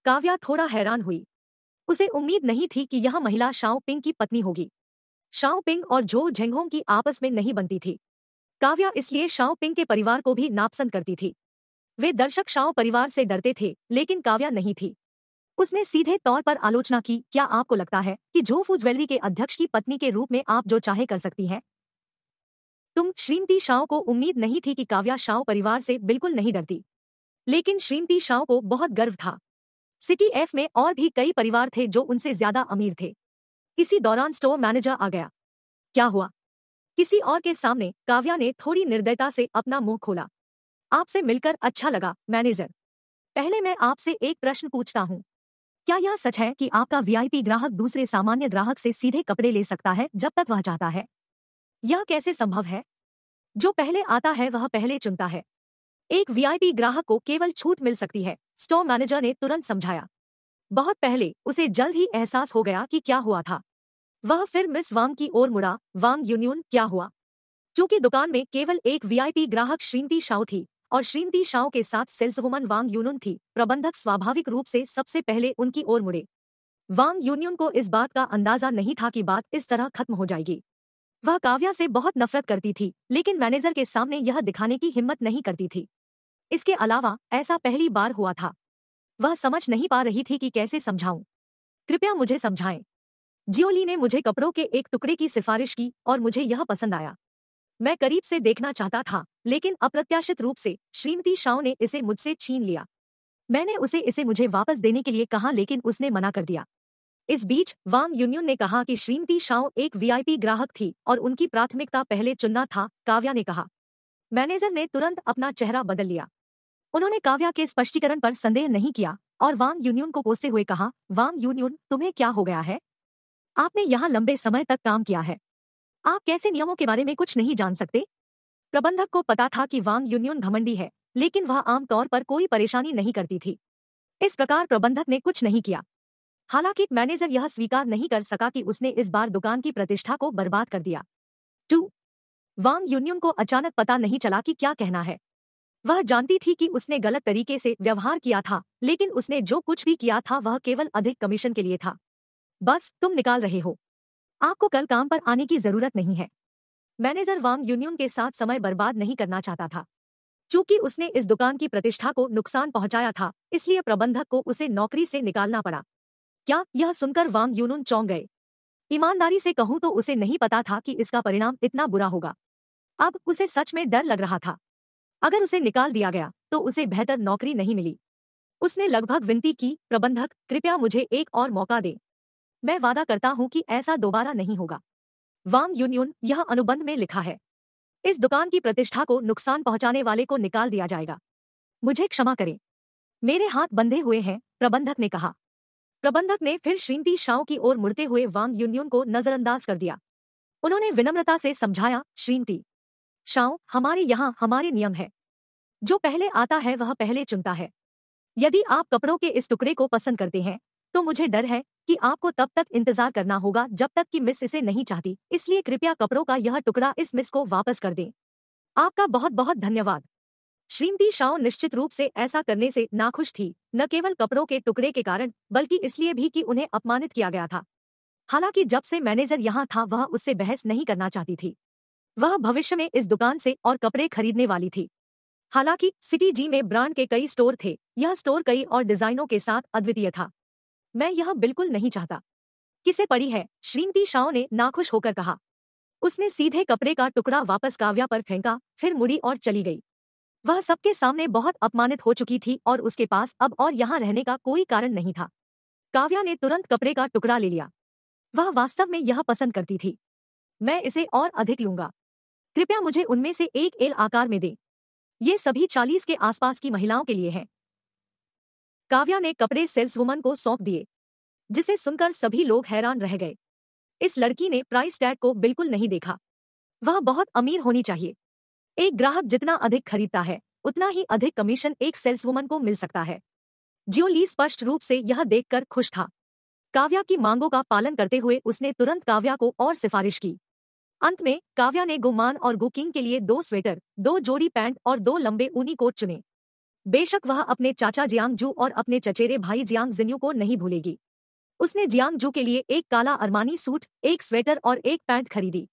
काव्या थोड़ा हैरान हुई। उसे उम्मीद नहीं थी कि यह महिला शाओ पिंग की पत्नी होगी। शाओ पिंग और जो झेंगोंग की आपस में नहीं बनती थी। काव्या इसलिए शाओ पिंग के परिवार को भी नापसंद करती थी। वे दर्शक शाओ परिवार से डरते थे, लेकिन काव्या नहीं थी। उसने सीधे तौर पर आलोचना की, क्या आपको लगता है कि जोफू ज्वेलरी के अध्यक्ष की पत्नी के रूप में आप जो चाहे कर सकती हैं? तुम श्रीमती शाओ को उम्मीद नहीं थी कि काव्या शाओ परिवार से बिल्कुल नहीं डरती। लेकिन श्रीमती शाओ को बहुत गर्व था। सिटी एफ़ में और भी कई परिवार थे जो उनसे ज़्यादा अमीर थे। इसी दौरान स्टोर मैनेजर आ गया। क्या हुआ? किसी और के सामने काव्या ने थोड़ी निर्दयता से अपना मुँह खोला। आपसे मिलकर अच्छा लगा, मैनेजर। पहले मैं आपसे एक प्रश्न पूछता हूँ। क्या यह सच है कि आपका वीआईपी ग्राहक दूसरे सामान्य ग्राहक से सीधे कपड़े ले सकता है जब तक वह चाहता है? यह कैसे संभव है? जो पहले आता है, वह पहले चुनता है। एक वीआईपी ग्राहक को केवल छूट मिल सकती है, स्टोर मैनेजर ने तुरंत समझाया। बहुत पहले उसे जल्द ही एहसास हो गया कि क्या हुआ था। वह फिर मिस वांग की ओर मुड़ा, वांग यूनियन, क्या हुआ? चूँकि दुकान में केवल एक वीआईपी ग्राहक श्रीमती शाओ थी, और श्रीमती शाओ के साथ सेल्सवुमन वांग यूनुन थी, प्रबंधक स्वाभाविक रूप से सबसे पहले उनकी ओर मुड़े। वांग यूनियन को इस बात का अंदाज़ा नहीं था कि बात इस तरह खत्म हो जाएगी। वह काव्या से बहुत नफरत करती थी, लेकिन मैनेजर के सामने यह दिखाने की हिम्मत नहीं करती थी। इसके अलावा, ऐसा पहली बार हुआ था। वह समझ नहीं पा रही थी कि कैसे समझाऊं। कृपया मुझे समझाएँ। जियोली ने मुझे कपड़ों के एक टुकड़े की सिफारिश की और मुझे यह पसंद आया। मैं करीब से देखना चाहता था, लेकिन अप्रत्याशित रूप से, श्रीमती शाओ ने इसे मुझसे छीन लिया। मैंने उसे इसे मुझे वापस देने के लिए कहा, लेकिन उसने मना कर दिया। इस बीच, वांग यूनियन ने कहा कि श्रीमती शाओ एक वीआईपी ग्राहक थी और उनकी प्राथमिकता पहले चुनना था, काव्या ने कहा। मैनेजर ने तुरंत अपना चेहरा बदल लिया। उन्होंने काव्या के स्पष्टीकरण पर संदेह नहीं किया और वांग यूनियन को कोसते हुए कहा, वांग यूनियन तुम्हें क्या हो गया है? आपने यहाँ लंबे समय तक काम किया है। आप कैसे नियमों के बारे में कुछ नहीं जान सकते? प्रबंधक को पता था कि वांग यूनियन घमंडी है, लेकिन वह आमतौर पर कोई परेशानी नहीं करती थी। इस प्रकार प्रबंधक ने कुछ नहीं किया। हालाँकि मैनेजर यह स्वीकार नहीं कर सका कि उसने इस बार दुकान की प्रतिष्ठा को बर्बाद कर दिया। टू, वांग यूनियन को अचानक पता नहीं चला कि क्या कहना है। वह जानती थी कि उसने गलत तरीके से व्यवहार किया था, लेकिन उसने जो कुछ भी किया था वह केवल अधिक कमीशन के लिए था। बस, तुम निकाल रहे हो। आपको कल काम पर आने की ज़रूरत नहीं है। मैनेजर वांग यूनियन के साथ समय बर्बाद नहीं करना चाहता था। चूँकि उसने इस दुकान की प्रतिष्ठा को नुकसान पहुँचाया था, इसलिए प्रबंधक को उसे नौकरी से निकालना पड़ा। क्या यह सुनकर वांग यूनुन चौंक गए? ईमानदारी से कहूँ तो उसे नहीं पता था कि इसका परिणाम इतना बुरा होगा। अब उसे सच में डर लग रहा था। अगर उसे निकाल दिया गया तो उसे बेहतर नौकरी नहीं मिली। उसने लगभग विनती की, प्रबंधक, कृपया मुझे एक और मौका दे। मैं वादा करता हूँ कि ऐसा दोबारा नहीं होगा। वांग यूनियन यह अनुबंध में लिखा है। इस दुकान की प्रतिष्ठा को नुकसान पहुँचाने वाले को निकाल दिया जाएगा। मुझे क्षमा करें। मेरे हाथ बंधे हुए हैं, प्रबंधक ने कहा। प्रबंधक ने फिर श्रीमती शाओ की ओर मुड़ते हुए वांग यूनियन को नजरअंदाज कर दिया। उन्होंने विनम्रता से समझाया, श्रीमती, शाओ, हमारे यहाँ हमारे नियम है। जो पहले आता है वह पहले चुनता है। यदि आप कपड़ों के इस टुकड़े को पसंद करते हैं तो मुझे डर है कि आपको तब तक इंतज़ार करना होगा जब तक कि मिस इसे नहीं चाहती। इसलिए कृपया कपड़ों का यह टुकड़ा इस मिस को वापस कर दें। आपका बहुत बहुत धन्यवाद। श्रीमती शाओ निश्चित रूप से ऐसा करने से नाखुश थी, न केवल कपड़ों के टुकड़े के कारण, बल्कि इसलिए भी कि उन्हें अपमानित किया गया था। हालाँकि जब से मैनेजर यहाँ था, वह उससे बहस नहीं करना चाहती थी। वह भविष्य में इस दुकान से और कपड़े खरीदने वाली थी। हालाँकि सिटी जी में ब्रांड के कई स्टोर थे, यह स्टोर कई और डिजाइनों के साथ अद्वितीय था। मैं यह बिल्कुल नहीं चाहता। किसे पड़ी है? श्रीमती शाओ ने नाखुश होकर कहा। उसने सीधे कपड़े का टुकड़ा वापस काव्या पर फेंका, फिर मुड़ी और चली गई। वह सबके सामने बहुत अपमानित हो चुकी थी और उसके पास अब और यहाँ रहने का कोई कारण नहीं था। काव्या ने तुरंत कपड़े का टुकड़ा ले लिया। वह वास्तव में यह पसंद करती थी। मैं इसे और अधिक लूँगा। कृपया मुझे उनमें से एक एल आकार में दे। ये सभी चालीस के आसपास की महिलाओं के लिए हैं। काव्या ने कपड़े सेल्सवुमन को सौंप दिए, जिसे सुनकर सभी लोग हैरान रह गए। इस लड़की ने प्राइस टैग को बिल्कुल नहीं देखा। वह बहुत अमीर होनी चाहिए। एक ग्राहक जितना अधिक खरीदता है, उतना ही अधिक कमीशन एक सेल्सवुमन को मिल सकता है। जियोली स्पष्ट रूप से यह देखकर खुश था। काव्या की मांगों का पालन करते हुए उसने तुरंत काव्या को और सिफारिश की। अंत में, काव्या ने गुमान और गुकिंग के लिए दो स्वेटर, दो जोड़ी पैंट और दो लंबे ऊनी कोट चुने। बेशक वह अपने चाचा जियांगजू और अपने चचेरे भाई जियांग जिन्यू को नहीं भूलेगी। उसने जियांगजू के लिए एक काला अरमानी सूट, एक स्वेटर और एक पैंट खरीदी।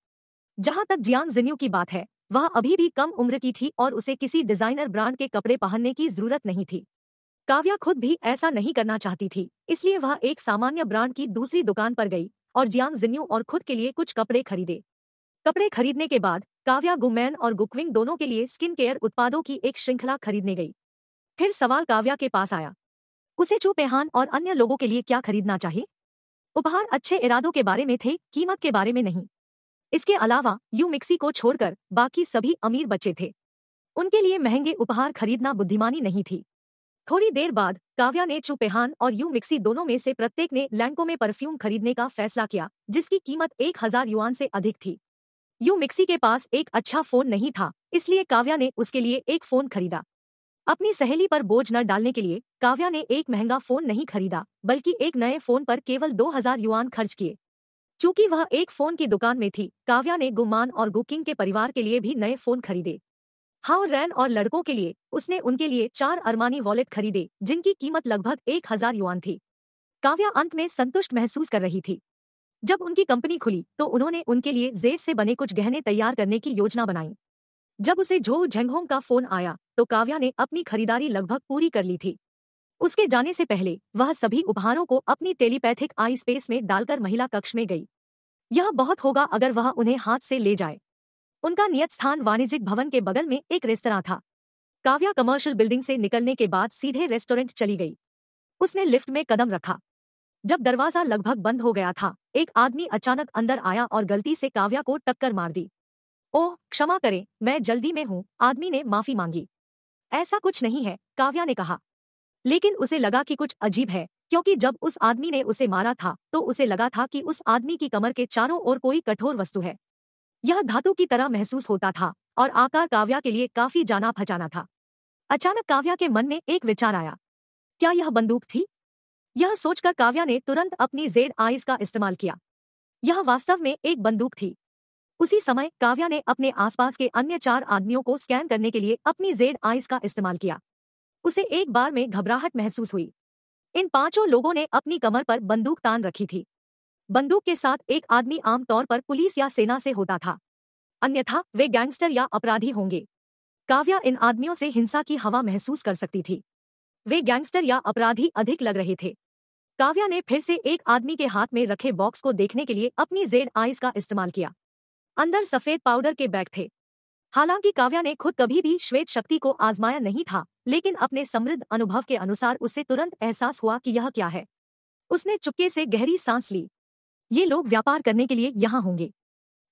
जहाँ तक जियांग जिन्यू की बात है वह अभी भी कम उम्र की थी और उसे किसी डिज़ाइनर ब्रांड के कपड़े पहनने की ज़रूरत नहीं थी। काव्या खुद भी ऐसा नहीं करना चाहती थी, इसलिए वह एक सामान्य ब्रांड की दूसरी दुकान पर गई और जियांग जिन्यू और खुद के लिए कुछ कपड़े खरीदे। कपड़े खरीदने के बाद काव्या, गुमैन और गुकविंग दोनों के लिए स्किन केयर उत्पादों की एक श्रृंखला खरीदने गई। फिर सवाल काव्या के पास आया, उसे चूपेहान और अन्य लोगों के लिए क्या खरीदना चाहिए? उपहार अच्छे इरादों के बारे में थे, कीमत के बारे में नहीं। इसके अलावा यू मिक्सी को छोड़कर बाकी सभी अमीर बच्चे थे। उनके लिए महँगे उपहार खरीदना बुद्धिमानी नहीं थी। थोड़ी देर बाद काव्या ने चुपेहान और यू मिक्सी दोनों में से प्रत्येक ने लैंको में परफ्यूम खरीदने का फैसला किया, जिसकी कीमत एक हज़ार युआन से अधिक थी। यू मिक्सी के पास एक अच्छा फ़ोन नहीं था, इसलिए काव्या ने उसके लिए एक फ़ोन खरीदा। अपनी सहेली पर बोझ न डालने के लिए काव्या ने एक महँगा फ़ोन नहीं खरीदा, बल्कि एक नए फ़ोन पर केवल दो हज़ार युआन खर्च किए। चूँकि वह एक फ़ोन की दुकान में थी, काव्या ने गुमान और गुकिंग के परिवार के लिए भी नए फ़ोन खरीदे। हाउ रैन और लड़कों के लिए, उसने उनके लिए चार अरमानी वॉलेट खरीदे, जिनकी कीमत लगभग एक हज़ार युआन थी। काव्या अंत में संतुष्ट महसूस कर रही थी। जब उनकी कंपनी खुली तो उन्होंने उनके लिए जेड से बने कुछ गहने तैयार करने की योजना बनाई। जब उसे जो झेंगहोंग का फ़ोन आया तो काव्या ने अपनी खरीदारी लगभग पूरी कर ली थी। उसके जाने से पहले, वह सभी उपहारों को अपनी टेलीपैथिक आई स्पेस में डालकर महिला कक्ष में गई। यह बहुत होगा अगर वह उन्हें हाथ से ले जाए। उनका नियत स्थान वाणिज्यिक भवन के बगल में एक रेस्तरा था। काव्या कमर्शियल बिल्डिंग से निकलने के बाद सीधे रेस्टोरेंट चली गई। उसने लिफ्ट में कदम रखा। जब दरवाज़ा लगभग बंद हो गया था, एक आदमी अचानक अंदर आया और गलती से काव्या को टक्कर मार दी। ओह, क्षमा करें, मैं जल्दी में हूँ, आदमी ने माफ़ी मांगी। ऐसा कुछ नहीं है, काव्या ने कहा। लेकिन उसे लगा कि कुछ अजीब है, क्योंकि जब उस आदमी ने उसे मारा था तो उसे लगा था कि उस आदमी की कमर के चारों ओर कोई कठोर वस्तु है। यह धातु की तरह महसूस होता था, और आकार काव्या के लिए काफ़ी जाना फचाना था। अचानक काव्या के मन में एक विचार आया। क्या यह बंदूक थी? यह सोचकर काव्या ने तुरंत अपनी जेड आइज़ का इस्तेमाल किया। यह वास्तव में एक बंदूक थी। उसी समय काव्या ने अपने आसपास के अन्य चार आदमियों को स्कैन करने के लिए अपनी जेड आइज़ का इस्तेमाल किया। उसे एक बार में घबराहट महसूस हुई। इन पाँचों लोगों ने अपनी कमर पर बंदूक तान रखी थी। बंदूक के साथ एक आदमी आमतौर पर पुलिस या सेना से होता था। अन्यथा, वे गैंगस्टर या अपराधी होंगे। काव्या इन आदमियों से हिंसा की हवा महसूस कर सकती थी। वे गैंगस्टर या अपराधी अधिक लग रहे थे। काव्या ने फिर से एक आदमी के हाथ में रखे बॉक्स को देखने के लिए अपनी जेड आइज़ का इस्तेमाल किया। अंदर सफ़ेद पाउडर के बैग थे। हालाँकि काव्या ने खुद कभी भी श्वेत शक्ति को आजमाया नहीं था, लेकिन अपने समृद्ध अनुभव के अनुसार उसे तुरंत एहसास हुआ कि यह क्या है। उसने चुपके से गहरी सांस ली। ये लोग व्यापार करने के लिए यहाँ होंगे।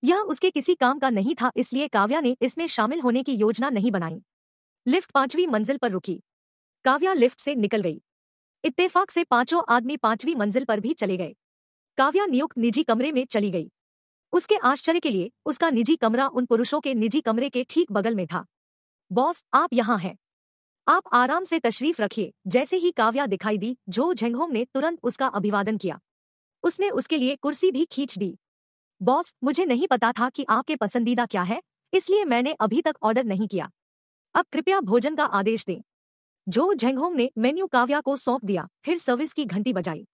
यह उसके किसी काम का नहीं था, इसलिए काव्या ने इसमें शामिल होने की योजना नहीं बनाई। लिफ्ट पांचवी मंजिल पर रुकी। काव्या लिफ्ट से निकल गई। इत्तेफाक से पाँचों आदमी पांचवी मंजिल पर भी चले गए। काव्या नियुक्त निजी कमरे में चली गई। उसके आश्चर्य के लिए उसका निजी कमरा उन पुरुषों के निजी कमरे के ठीक बगल में था। बॉस, आप यहाँ हैं। आप आराम से तशरीफ़ रखिए, जैसे ही काव्या दिखाई दी, जो झेंगहोंग ने तुरंत उसका अभिवादन किया। उसने उसके लिए कुर्सी भी खींच दी। बॉस, मुझे नहीं पता था कि आपके पसंदीदा क्या है, इसलिए मैंने अभी तक ऑर्डर नहीं किया। अब कृपया भोजन का आदेश दें। जो झेंगहोंग ने मेन्यू काव्या को सौंप दिया, फिर सर्विस की घंटी बजाई।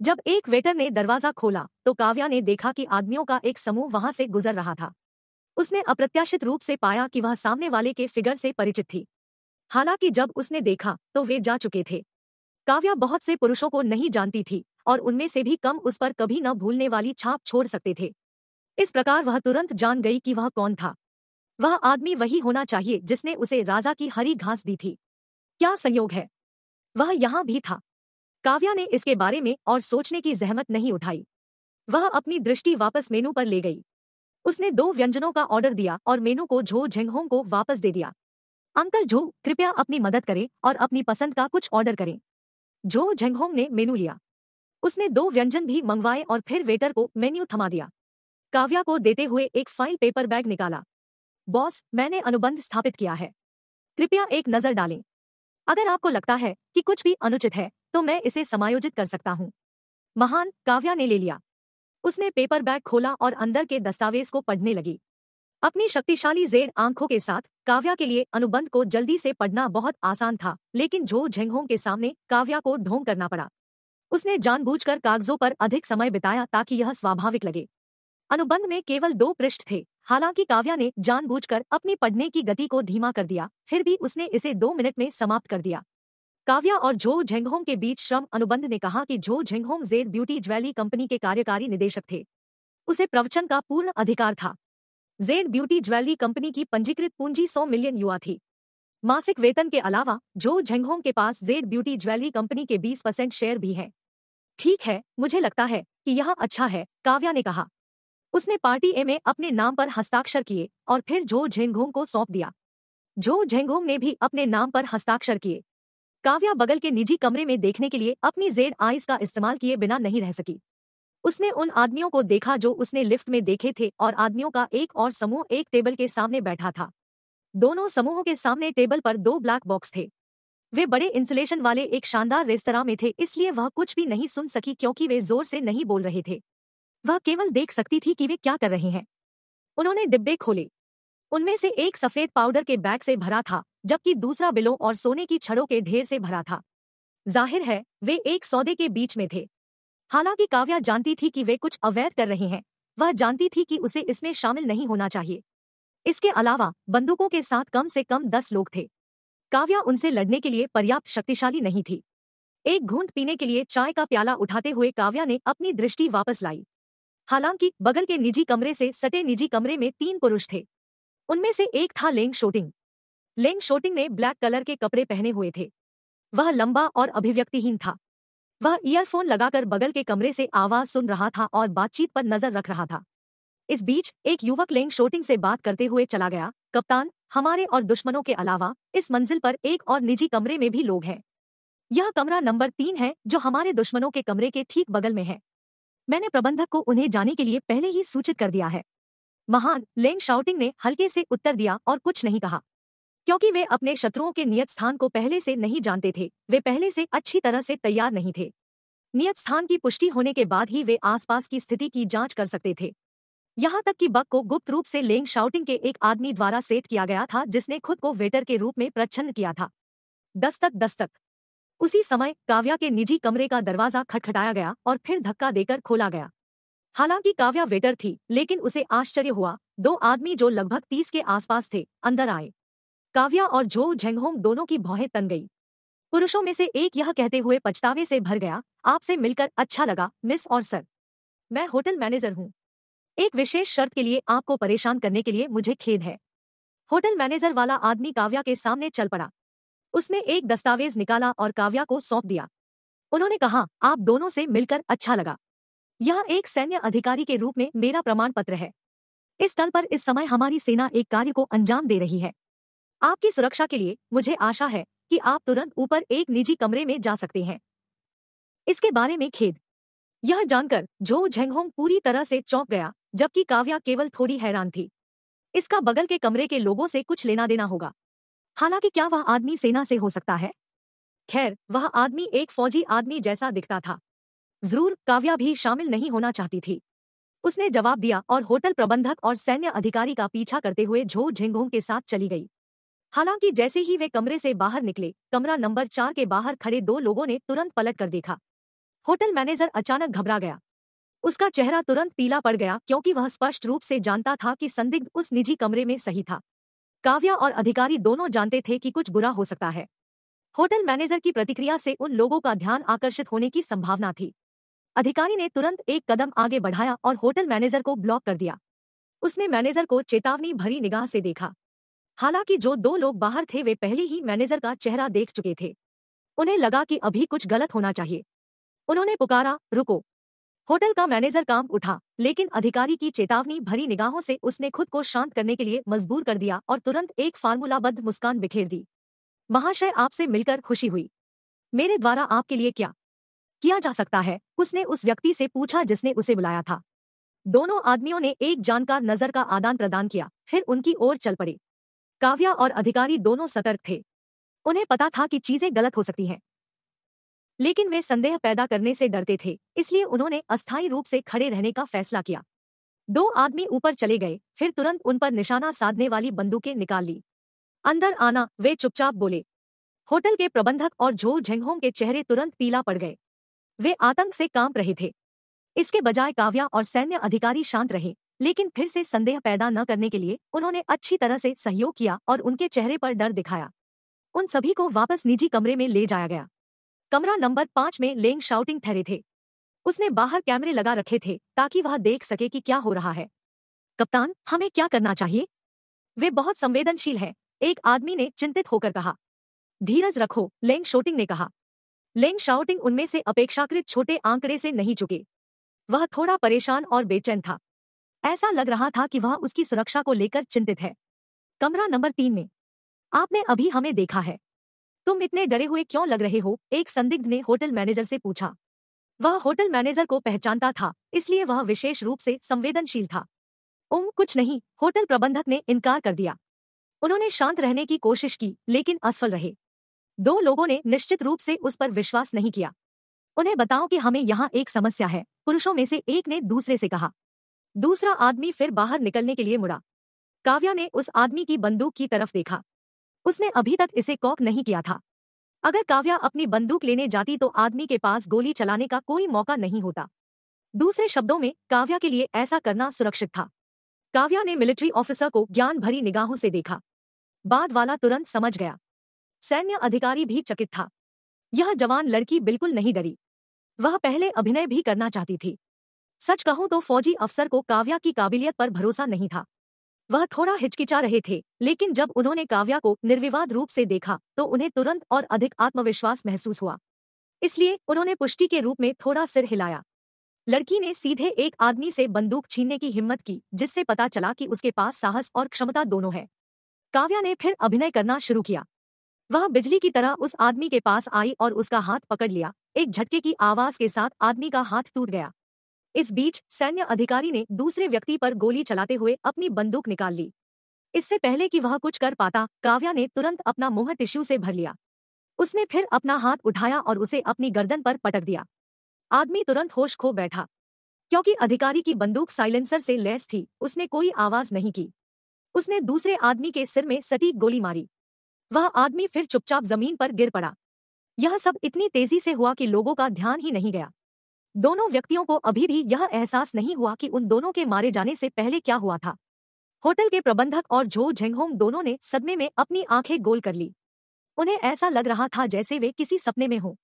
जब एक वेटर ने दरवाज़ा खोला तो काव्या ने देखा कि आदमियों का एक समूह वहाँ से गुजर रहा था। उसने अप्रत्याशित रूप से पाया कि वह सामने वाले के फिगर से परिचित थी। हालाँकि जब उसने देखा तो वे जा चुके थे। काव्या बहुत से पुरुषों को नहीं जानती थी, और उनमें से भी कम उस पर कभी न भूलने वाली छाप छोड़ सकते थे। इस प्रकार वह तुरंत जान गई कि वह कौन था। वह आदमी वही होना चाहिए जिसने उसे राजा की हरी घास दी थी। क्या संयोग है? वह यहाँ भी था। काव्या ने इसके बारे में और सोचने की जहमत नहीं उठाई। वह अपनी दृष्टि वापस मेनू पर ले गई। उसने दो व्यंजनों का ऑर्डर दिया और मेनू को झो झेंगहोंग को वापस दे दिया। अंकल झो, कृपया अपनी मदद करें और अपनी पसंद का कुछ ऑर्डर करें। झो झेंगहोंग ने मेनू लिया। उसने दो व्यंजन भी मंगवाए और फिर वेटर को मेन्यू थमा दिया। काव्या को देते हुए एक फ़ाइल पेपर बैग निकाला। बॉस, मैंने अनुबंध स्थापित किया है। कृपया एक नज़र डालें। अगर आपको लगता है कि कुछ भी अनुचित है तो मैं इसे समायोजित कर सकता हूँ। महान काव्या ने ले लिया। उसने पेपर बैग खोला और अंदर के दस्तावेज़ को पढ़ने लगी। अपनी शक्तिशाली जेड आँखों के साथ काव्या के लिए अनुबंध को जल्दी से पढ़ना बहुत आसान था, लेकिन जो झेंगहों के सामने काव्या को ढोंग करना पड़ा। उसने जानबूझकर कागजों पर अधिक समय बिताया ताकि यह स्वाभाविक लगे। अनुबंध में केवल दो पृष्ठ थे, हालाँकि काव्या ने जानबूझकर अपनी पढ़ने की गति को धीमा कर दिया, फिर भी उसने इसे दो मिनट में समाप्त कर दिया। काव्या और जो झेंगहोंग के बीच श्रम अनुबंध ने कहा कि जो Zhenghong jade beauty jewellery company के कार्यकारी निदेशक थे, उसे प्रवचन का पूर्ण अधिकार था। जेड ब्यूटी ज्वेलरी कंपनी की पंजीकृत पूंजी सौ मिलियन युवा थी। मासिक वेतन के अलावा, जो झेंगहोंग के पास जेड ब्यूटी ज्वेलरी कंपनी के 20 परसेंट शेयर भी हैं। ठीक है, मुझे लगता है कि यह अच्छा है, काव्या ने कहा। उसने पार्टी ए में अपने नाम पर हस्ताक्षर किए और फिर जो झेंगोंग को सौंप दिया। जो झेंगोंग ने भी अपने नाम पर हस्ताक्षर किए। काव्या बगल के निजी कमरे में देखने के लिए अपनी जेड आइज़ का इस्तेमाल किए बिना नहीं रह सकी। उसने उन आदमियों को देखा जो उसने लिफ्ट में देखे थे और आदमियों का एक और समूह एक टेबल के सामने बैठा था। दोनों समूहों के सामने टेबल पर दो ब्लैक बॉक्स थे। वे बड़े इंसुलेशन वाले एक शानदार रेस्तरा में थे, इसलिए वह कुछ भी नहीं सुन सकी क्योंकि वे ज़ोर से नहीं बोल रहे थे। वह केवल देख सकती थी कि वे क्या कर रहे हैं। उन्होंने डिब्बे खोले। उनमें से एक सफ़ेद पाउडर के बैग से भरा था। जबकि दूसरा बिलों और सोने की छड़ों के ढेर से भरा था। ज़ाहिर है, वे एक सौदे के बीच में थे। हालाँकि काव्या जानती थी कि वे कुछ अवैध कर रहे हैं, वह जानती थी कि उसे इसमें शामिल नहीं होना चाहिए। इसके अलावा, बंदूकों के साथ कम से कम दस लोग थे। काव्या उनसे लड़ने के लिए पर्याप्त शक्तिशाली नहीं थी। एक घूंट पीने के लिए चाय का प्याला उठाते हुए काव्या ने अपनी दृष्टि वापस लाई। हालाँकि, बगल के निजी कमरे से सटे निजी कमरे में तीन पुरुष थे। उनमें से एक था लेंग शोटिंग। लेंग शोटिंग ने ब्लैक कलर के कपड़े पहने हुए थे। वह लंबा और अभिव्यक्तिहीन था। वह ईयरफोन लगाकर बगल के कमरे से आवाज़ सुन रहा था और बातचीत पर नज़र रख रहा था। इस बीच एक युवक लेंग शोटिंग से बात करते हुए चला गया। कप्तान, हमारे और दुश्मनों के अलावा इस मंजिल पर एक और निजी कमरे में भी लोग हैं। यह कमरा नंबर तीन है, जो हमारे दुश्मनों के कमरे के ठीक बगल में है। मैंने प्रबंधक को उन्हें जाने के लिए पहले ही सूचित कर दिया है। महान, लेंग शाउटिंग ने हल्के से उत्तर दिया और कुछ नहीं कहा। क्योंकि वे अपने शत्रुओं के नियत स्थान को पहले से नहीं जानते थे, वे पहले से अच्छी तरह से तैयार नहीं थे। नियत स्थान की पुष्टि होने के बाद ही वे आसपास की स्थिति की जाँच कर सकते थे। यहाँ तक कि बक को गुप्त रूप से लेंग शाउटिंग के एक आदमी द्वारा सेट किया गया था, जिसने खुद को वेटर के रूप में प्रच्छन्न किया था। दस्तक दस्तक। उसी समय काव्या के निजी कमरे का दरवाज़ा खटखटाया गया और फिर धक्का देकर खोला गया। हालाँकि काव्या वेटर थी, लेकिन उसे आश्चर्य हुआ। दो आदमी जो लगभग तीस के आसपास थे, अंदर आए। काव्या और जो झेंगहोंग दोनों की भौहें तन गई। पुरुषों में से एक यह कहते हुए पछतावे से भर गया, आपसे मिलकर अच्छा लगा, मिस और सर। मैं होटल मैनेजर हूँ। एक विशेष शर्त के लिए आपको परेशान करने के लिए मुझे खेद है। होटल मैनेजर वाला आदमी काव्या के सामने चल पड़ा। उसने एक दस्तावेज़ निकाला और काव्या को सौंप दिया। उन्होंने कहा, आप दोनों से मिलकर अच्छा लगा। यह एक सैन्य अधिकारी के रूप में मेरा प्रमाण पत्र है। इस तल पर इस समय हमारी सेना एक कार्य को अंजाम दे रही है। आपकी सुरक्षा के लिए मुझे आशा है कि आप तुरंत ऊपर एक निजी कमरे में जा सकते हैं। इसके बारे में खेद। यह जानकर जो झेंगहोंग पूरी तरह से चौंक गया, जबकि काव्या केवल थोड़ी हैरान थी। इसका बगल के कमरे के लोगों से कुछ लेना देना होगा। हालाँकि क्या वह आदमी सेना से हो सकता है? खैर, वह आदमी एक फौजी आदमी जैसा दिखता था। ज़रूर काव्या भी शामिल नहीं होना चाहती थी। उसने जवाब दिया और होटल प्रबंधक और सैन्य अधिकारी का पीछा करते हुए झो झिंगोंग के साथ चली गई। हालाँकि जैसे ही वे कमरे से बाहर निकले, कमरा नंबर चार के बाहर खड़े दो लोगों ने तुरंत पलट कर देखा। होटल मैनेजर अचानक घबरा गया। उसका चेहरा तुरंत पीला पड़ गया क्योंकि वह स्पष्ट रूप से जानता था कि संदिग्ध उस निजी कमरे में सही था। काव्या और अधिकारी दोनों जानते थे कि कुछ बुरा हो सकता है। होटल मैनेजर की प्रतिक्रिया से उन लोगों का ध्यान आकर्षित होने की संभावना थी। अधिकारी ने तुरंत एक कदम आगे बढ़ाया और होटल मैनेजर को ब्लॉक कर दिया। उसने मैनेजर को चेतावनी भरी निगाह से देखा। हालाँकि जो दो लोग बाहर थे, वे पहले ही मैनेजर का चेहरा देख चुके थे। उन्हें लगा कि अभी कुछ गलत होना चाहिए। उन्होंने पुकारा, रुको। होटल का मैनेजर काम उठा, लेकिन अधिकारी की चेतावनी भरी निगाहों से उसने खुद को शांत करने के लिए मजबूर कर दिया और तुरंत एक फार्मूलाबद्ध मुस्कान बिखेर दी। महाशय आपसे मिलकर खुशी हुई। मेरे द्वारा आपके लिए क्या? किया जा सकता है? उसने उस व्यक्ति से पूछा जिसने उसे बुलाया था। दोनों आदमियों ने एक जानकार नज़र का आदान प्रदान किया, फिर उनकी ओर चल पड़े। काव्या और अधिकारी दोनों सतर्क थे। उन्हें पता था कि चीज़ें गलत हो सकती हैं। लेकिन वे संदेह पैदा करने से डरते थे, इसलिए उन्होंने अस्थायी रूप से खड़े रहने का फैसला किया। दो आदमी ऊपर चले गए, फिर तुरंत उन पर निशाना साधने वाली बंदूकें निकाल ली। अंदर आना, वे चुपचाप बोले। होटल के प्रबंधक और झो झेंगहोंग के चेहरे तुरंत पीला पड़ गए। वे आतंक से काँप रहे थे। इसके बजाय काव्या और सैन्य अधिकारी शांत रहे। लेकिन फिर से संदेह पैदा न करने के लिए उन्होंने अच्छी तरह से सहयोग किया और उनके चेहरे पर डर दिखाया। उन सभी को वापस निजी कमरे में ले जाया गया। कमरा नंबर पाँच में लेंग शाउटिंग ठहरे थे। उसने बाहर कैमरे लगा रखे थे ताकि वह देख सके कि क्या हो रहा है। कप्तान, हमें क्या करना चाहिए? वे बहुत संवेदनशील है, एक आदमी ने चिंतित होकर कहा। धीरज रखो, लेंग शोटिंग ने कहा। लेंग शाउटिंग उनमें से अपेक्षाकृत छोटे आंकड़े से नहीं चुके। वह थोड़ा परेशान और बेचैन था। ऐसा लग रहा था कि वह उसकी सुरक्षा को लेकर चिंतित है। कमरा नंबर तीन में। आपने अभी हमें देखा है। तुम इतने डरे हुए क्यों लग रहे हो? एक संदिग्ध ने होटल मैनेजर से पूछा। वह होटल मैनेजर को पहचानता था, इसलिए वह विशेष रूप से संवेदनशील था। उम, कुछ नहीं, होटल प्रबंधक ने इनकार कर दिया। उन्होंने शांत रहने की कोशिश की, लेकिन असफल रहे। दो लोगों ने निश्चित रूप से उस पर विश्वास नहीं किया। उन्हें बताओ कि हमें यहाँ एक समस्या है। पुरुषों में से एक ने दूसरे से कहा। दूसरा आदमी फिर बाहर निकलने के लिए मुड़ा। काव्या ने उस आदमी की बंदूक की तरफ़ देखा। उसने अभी तक इसे कॉक नहीं किया था। अगर काव्या अपनी बंदूक लेने जाती तो आदमी के पास गोली चलाने का कोई मौका नहीं होता। दूसरे शब्दों में, काव्या के लिए ऐसा करना सुरक्षित था। काव्या ने मिलिट्री ऑफिसर को ज्ञान भरी निगाहों से देखा। बाद वाला तुरंत समझ गया। सैन्य अधिकारी भी चकित था। यह जवान लड़की बिल्कुल नहीं डरी। वह पहले अभिनय भी करना चाहती थी। सच कहूँ तो फौजी अफसर को काव्या की काबिलियत पर भरोसा नहीं था। वह थोड़ा हिचकिचा रहे थे, लेकिन जब उन्होंने काव्या को निर्विवाद रूप से देखा तो उन्हें तुरंत और अधिक आत्मविश्वास महसूस हुआ। इसलिए उन्होंने पुष्टि के रूप में थोड़ा सिर हिलाया। लड़की ने सीधे एक आदमी से बंदूक छीनने की हिम्मत की, जिससे पता चला कि उसके पास साहस और क्षमता दोनों है। काव्या ने फिर अभिनय करना शुरू किया। वह बिजली की तरह उस आदमी के पास आई और उसका हाथ पकड़ लिया। एक झटके की आवाज़ के साथ आदमी का हाथ टूट गया। इस बीच सैन्य अधिकारी ने दूसरे व्यक्ति पर गोली चलाते हुए अपनी बंदूक निकाल ली। इससे पहले कि वह कुछ कर पाता, काव्या ने तुरंत अपना मुँह टिश्यू से भर लिया। उसने फिर अपना हाथ उठाया और उसे अपनी गर्दन पर पटक दिया। आदमी तुरंत होश खो बैठा। क्योंकि अधिकारी की बंदूक साइलेंसर से लैस थी, उसने कोई आवाज़ नहीं की। उसने दूसरे आदमी के सिर में सटीक गोली मारी। वह आदमी फिर चुपचाप ज़मीन पर गिर पड़ा। यह सब इतनी तेज़ी से हुआ कि लोगों का ध्यान ही नहीं गया। दोनों व्यक्तियों को अभी भी यह एहसास नहीं हुआ कि उन दोनों के मारे जाने से पहले क्या हुआ था। होटल के प्रबंधक और झो झेंगहोंग दोनों ने सदमे में अपनी आँखें गोल कर ली। उन्हें ऐसा लग रहा था जैसे वे किसी सपने में हों।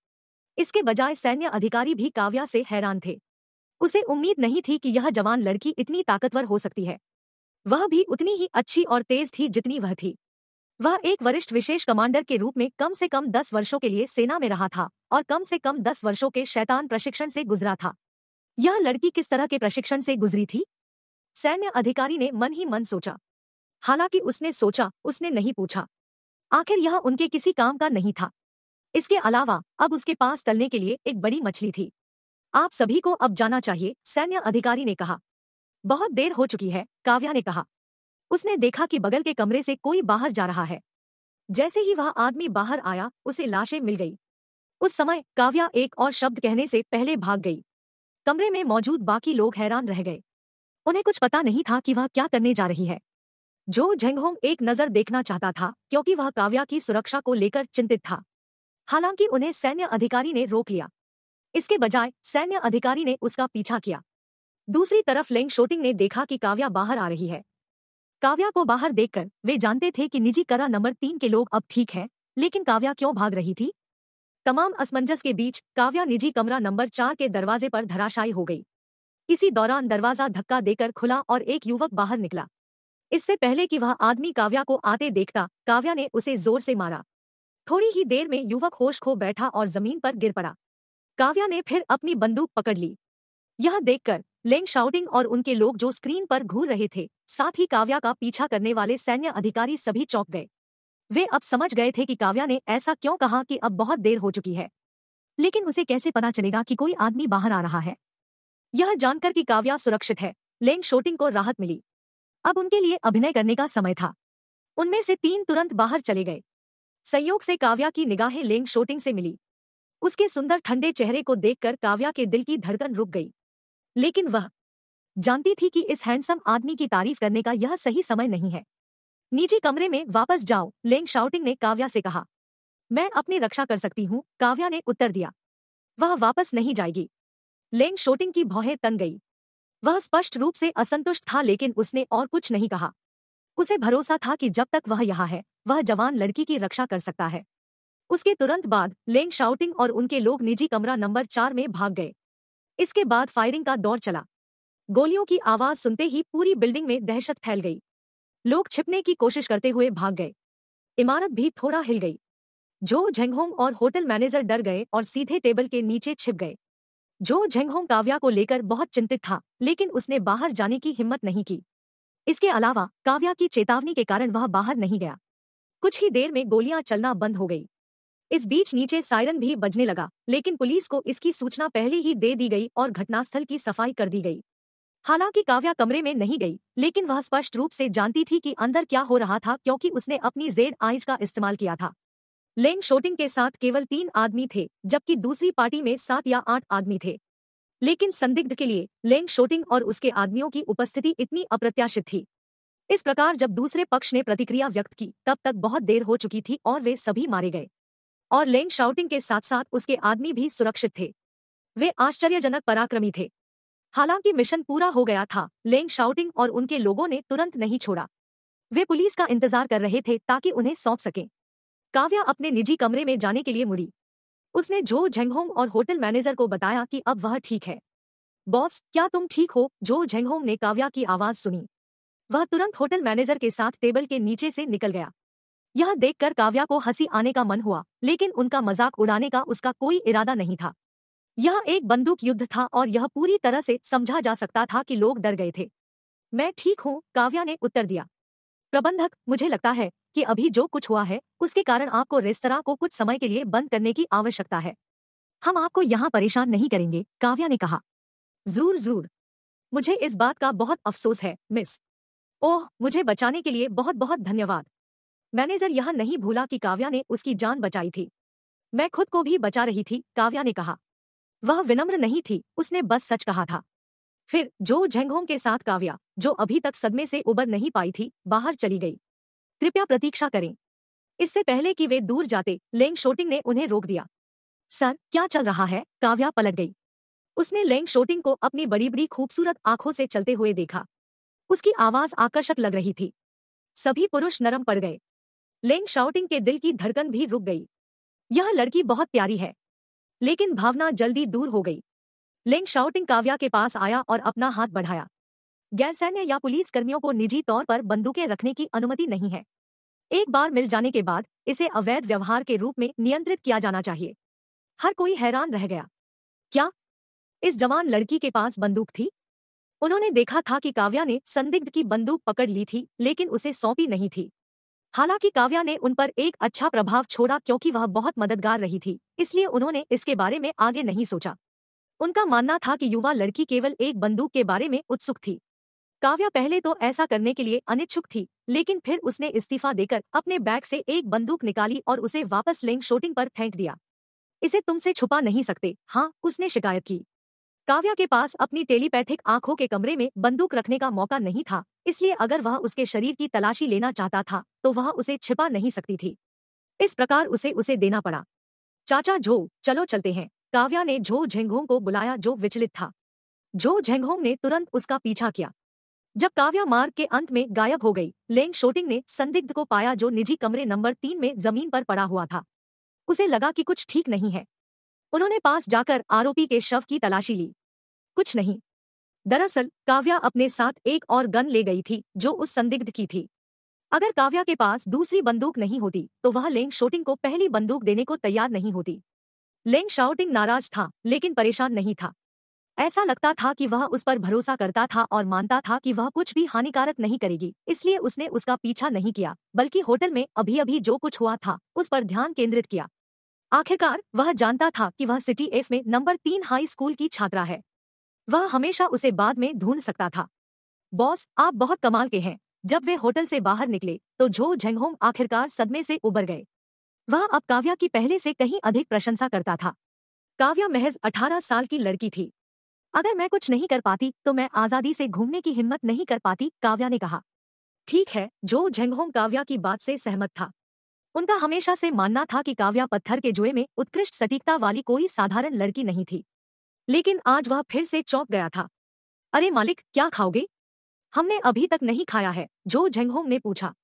इसके बजाय सैन्य अधिकारी भी काव्या से हैरान थे। उसे उम्मीद नहीं थी कि यह जवान लड़की इतनी ताकतवर हो सकती है। वह भी उतनी ही अच्छी और तेज थी जितनी वह थी। वह एक वरिष्ठ विशेष कमांडर के रूप में कम से कम दस वर्षों के लिए सेना में रहा था और कम से कम दस वर्षों के शैतान प्रशिक्षण से गुजरा था। यह लड़की किस तरह के प्रशिक्षण से गुजरी थी? सैन्य अधिकारी ने मन ही मन सोचा। हालाँकि उसने सोचा, उसने नहीं पूछा। आखिर यह उनके किसी काम का नहीं था। इसके अलावा अब उसके पास तलने के लिए एक बड़ी मछली थी। आप सभी को अब जाना चाहिए, सैन्य अधिकारी ने कहा। बहुत देर हो चुकी है, काव्या ने कहा। उसने देखा कि बगल के कमरे से कोई बाहर जा रहा है। जैसे ही वह आदमी बाहर आया, उसे लाशें मिल गई। उस समय काव्या एक और शब्द कहने से पहले भाग गई। कमरे में मौजूद बाकी लोग हैरान रह गए। उन्हें कुछ पता नहीं था कि वह क्या करने जा रही है। जो झेंगहोंग एक नज़र देखना चाहता था, क्योंकि वह काव्या की सुरक्षा को लेकर चिंतित था। हालाँकि उन्हें सैन्य अधिकारी ने रोक लिया। इसके बजाय सैन्य अधिकारी ने उसका पीछा किया। दूसरी तरफ़ लेंग शोटिंग ने देखा कि काव्या बाहर आ रही है। काव्या को बाहर देखकर वे जानते थे कि निजी करा नंबर तीन के लोग अब ठीक हैं, लेकिन काव्या क्यों भाग रही थी? तमाम असमंजस के बीच काव्या निजी कमरा नंबर चार के दरवाजे पर धराशायी हो गई। इसी दौरान दरवाज़ा धक्का देकर खुला और एक युवक बाहर निकला। इससे पहले कि वह आदमी काव्या को आते देखता, काव्या ने उसे ज़ोर से मारा। थोड़ी ही देर में युवक होश खो बैठा और ज़मीन पर गिर पड़ा। काव्या ने फिर अपनी बंदूक पकड़ ली। यह देखकर लेंग शाउटिंग और उनके लोग जो स्क्रीन पर घूर रहे थे, साथ ही काव्या का पीछा करने वाले सैन्य अधिकारी सभी चौंक गए। वे अब समझ गए थे कि काव्या ने ऐसा क्यों कहा कि अब बहुत देर हो चुकी है। लेकिन उसे कैसे पता चलेगा कि कोई आदमी बाहर आ रहा है? यह जानकर कि काव्या सुरक्षित है, लेंग शोटिंग को राहत मिली। अब उनके लिए अभिनय करने का समय था। उनमें से तीन तुरंत बाहर चले गए। संयोग से काव्या की निगाहें लेंग शोटिंग से मिली। उसके सुंदर ठंडे चेहरे को देखकर काव्या के दिल की धड़कन रुक गई। लेकिन वह जानती थी कि इस हैंडसम आदमी की तारीफ़ करने का यह सही समय नहीं है। निजी कमरे में वापस जाओ, लेंग शाउटिंग ने काव्या से कहा। मैं अपनी रक्षा कर सकती हूँ, काव्या ने उत्तर दिया। वह वापस नहीं जाएगी। लेंग शोटिंग की भौहें तन गई। वह स्पष्ट रूप से असंतुष्ट था लेकिन उसने और कुछ नहीं कहा। उसे भरोसा था कि जब तक वह यहाँ है, वह जवान लड़की की रक्षा कर सकता है। उसके तुरंत बाद, लेंग शाउटिंग और उनके लोग निजी कमरा नंबर चार में भाग गए। इसके बाद फायरिंग का दौर चला। गोलियों की आवाज़ सुनते ही पूरी बिल्डिंग में दहशत फैल गई। लोग छिपने की कोशिश करते हुए भाग गए। इमारत भी थोड़ा हिल गई। जो झेंगहोंग और होटल मैनेजर डर गए और सीधे टेबल के नीचे छिप गए। जो झेंगहोंग काव्या को लेकर बहुत चिंतित था, लेकिन उसने बाहर जाने की हिम्मत नहीं की। इसके अलावा, काव्या की चेतावनी के कारण वह बाहर नहीं गया। कुछ ही देर में गोलियाँ चलना बंद हो गई। इस बीच नीचे सायरन भी बजने लगा, लेकिन पुलिस को इसकी सूचना पहले ही दे दी गई और घटनास्थल की सफ़ाई कर दी गई। हालाँकि काव्या कमरे में नहीं गई, लेकिन वह स्पष्ट रूप से जानती थी कि अंदर क्या हो रहा था, क्योंकि उसने अपनी जेड आइज़ का इस्तेमाल किया था। लेंग शोटिंग के साथ केवल तीन आदमी थे, जबकि दूसरी पार्टी में सात या आठ आदमी थे। लेकिन संदिग्ध के लिए, लेंग शोटिंग और उसके आदमियों की उपस्थिति इतनी अप्रत्याशित थी। इस प्रकार जब दूसरे पक्ष ने प्रतिक्रिया व्यक्त की, तब तक बहुत देर हो चुकी थी और वे सभी मारे गए। और लेंग शाउटिंग के साथ साथ उसके आदमी भी सुरक्षित थे। वे आश्चर्यजनक पराक्रमी थे। हालाँकि मिशन पूरा हो गया था लेंग शाउटिंग और उनके लोगों ने तुरंत नहीं छोड़ा। वे पुलिस का इंतज़ार कर रहे थे ताकि उन्हें सौंप सकें। काव्या अपने निजी कमरे में जाने के लिए मुड़ी। उसने जो झेंगहोंग और होटल मैनेजर को बताया कि अब वह ठीक है। बॉस, क्या तुम ठीक हो? जो झेंगहोंग ने काव्या की आवाज़ सुनी। वह तुरंत होटल मैनेजर के साथ टेबल के नीचे से निकल गया। यह देखकर काव्या को हँसी आने का मन हुआ, लेकिन उनका मज़ाक उड़ाने का उसका कोई इरादा नहीं था। यह एक बंदूक युद्ध था और यह पूरी तरह से समझा जा सकता था कि लोग डर गए थे। मैं ठीक हूँ, काव्या ने उत्तर दिया। प्रबंधक, मुझे लगता है कि अभी जो कुछ हुआ है, उसके कारण आपको रेस्तरा को कुछ समय के लिए बंद करने की आवश्यकता है। हम आपको यहाँ परेशान नहीं करेंगे, काव्या ने कहा। ज़रूर ज़रूर। मुझे इस बात का बहुत अफसोस है, मिस। ओह, मुझे बचाने के लिए बहुत बहुत धन्यवाद। मैनेजर यह नहीं भूला कि काव्या ने उसकी जान बचाई थी। मैं खुद को भी बचा रही थी, काव्या ने कहा। वह विनम्र नहीं थी, उसने बस सच कहा था। फिर जो झेंगहोंग के साथ काव्या, जो अभी तक सदमे से उबर नहीं पाई थी, बाहर चली गई। कृपया प्रतीक्षा करें। इससे पहले कि वे दूर जाते, लेंग शोटिंग ने उन्हें रोक दिया। सर, क्या चल रहा है? काव्या पलट गई। उसने लेंग शोटिंग को अपनी बड़ी बड़ी खूबसूरत आँखों से चलते हुए देखा। उसकी आवाज़ आकर्षक लग रही थी। सभी पुरुष नरम पड़ गए। लेंग शाउटिंग के दिल की धड़कन भी रुक गई। यह लड़की बहुत प्यारी है, लेकिन भावना जल्दी दूर हो गई। लेंग शाउटिंग काव्या के पास आया और अपना हाथ बढ़ाया। गैरसैन्य या पुलिस कर्मियों को निजी तौर पर बंदूकें रखने की अनुमति नहीं है। एक बार मिल जाने के बाद इसे अवैध व्यवहार के रूप में नियंत्रित किया जाना चाहिए। हर कोई हैरान रह गया। क्या इस जवान लड़की के पास बंदूक थी? उन्होंने देखा था कि काव्या ने संदिग्ध की बंदूक पकड़ ली थी, लेकिन उसे सौंपी नहीं थी। हालाँकि काव्या ने उन पर एक अच्छा प्रभाव छोड़ा क्योंकि वह बहुत मददगार रही थी, इसलिए उन्होंने इसके बारे में आगे नहीं सोचा। उनका मानना था कि युवा लड़की केवल एक बंदूक के बारे में उत्सुक थी। काव्या पहले तो ऐसा करने के लिए अनिच्छुक थी, लेकिन फिर उसने इस्तीफा देकर अपने बैग से एक बंदूक निकाली और उसे वापस लेंग शोटिंग पर फेंक दिया। इसे तुमसे छुपा नहीं सकते। हाँ उसने शिकायत की। काव्या के पास अपनी टेलीपैथिक आँखों के कमरे में बंदूक रखने का मौका नहीं था। इसलिए अगर वह उसके शरीर की तलाशी लेना चाहता था तो वह उसे छिपा नहीं सकती थी। इस प्रकार उसे उसे देना पड़ा। चाचा झो, चलो चलते हैं। काव्या ने झो झेंगोंग को बुलाया जो विचलित था। झो झेंगोंग ने तुरंत उसका पीछा किया। जब काव्या मार्ग के अंत में गायब हो गई, लेंग शोटिंग ने संदिग्ध को पाया जो निजी कमरे नंबर तीन में ज़मीन पर पड़ा हुआ था। उसे लगा कि कुछ ठीक नहीं है। उन्होंने पास जाकर आरोपी के शव की तलाशी ली। कुछ नहीं। दरअसल, काव्या अपने साथ एक और गन ले गई थी, जो उस संदिग्ध की थी। अगर काव्या के पास दूसरी बंदूक नहीं होती तो वह लेंग शोटिंग को पहली बंदूक देने को तैयार नहीं होती। लेंग शाउटिंग नाराज़ था, लेकिन परेशान नहीं था। ऐसा लगता था कि वह उस पर भरोसा करता था और मानता था कि वह कुछ भी हानिकारक नहीं करेगी, इसलिए उसने उसका पीछा नहीं किया, बल्कि होटल में अभी अभी जो कुछ हुआ था, उस पर ध्यान केंद्रित किया। आखिरकार, वह जानता था कि वह सिटी एफ़ में नंबर तीन हाई स्कूल की छात्रा है। वह हमेशा उसे बाद में ढूंढ सकता था। बॉस, आप बहुत कमाल के हैं। जब वे होटल से बाहर निकले तो झो झेंगहोंग आखिरकार सदमे से उबर गए। वह अब काव्या की पहले से कहीं अधिक प्रशंसा करता था। काव्या महज अठारह साल की लड़की थी। अगर मैं कुछ नहीं कर पाती तो मैं आज़ादी से घूमने की हिम्मत नहीं कर पाती, काव्या ने कहा। ठीक है जो झेंगहोंग काव्या की बात से सहमत था। उनका हमेशा से मानना था कि काव्या पत्थर के जुए में उत्कृष्ट सटीकता वाली कोई साधारण लड़की नहीं थी। लेकिन आज वह फिर से चौंक गया था। अरे मालिक, क्या खाओगे? हमने अभी तक नहीं खाया है, जो झेंगहोंग ने पूछा।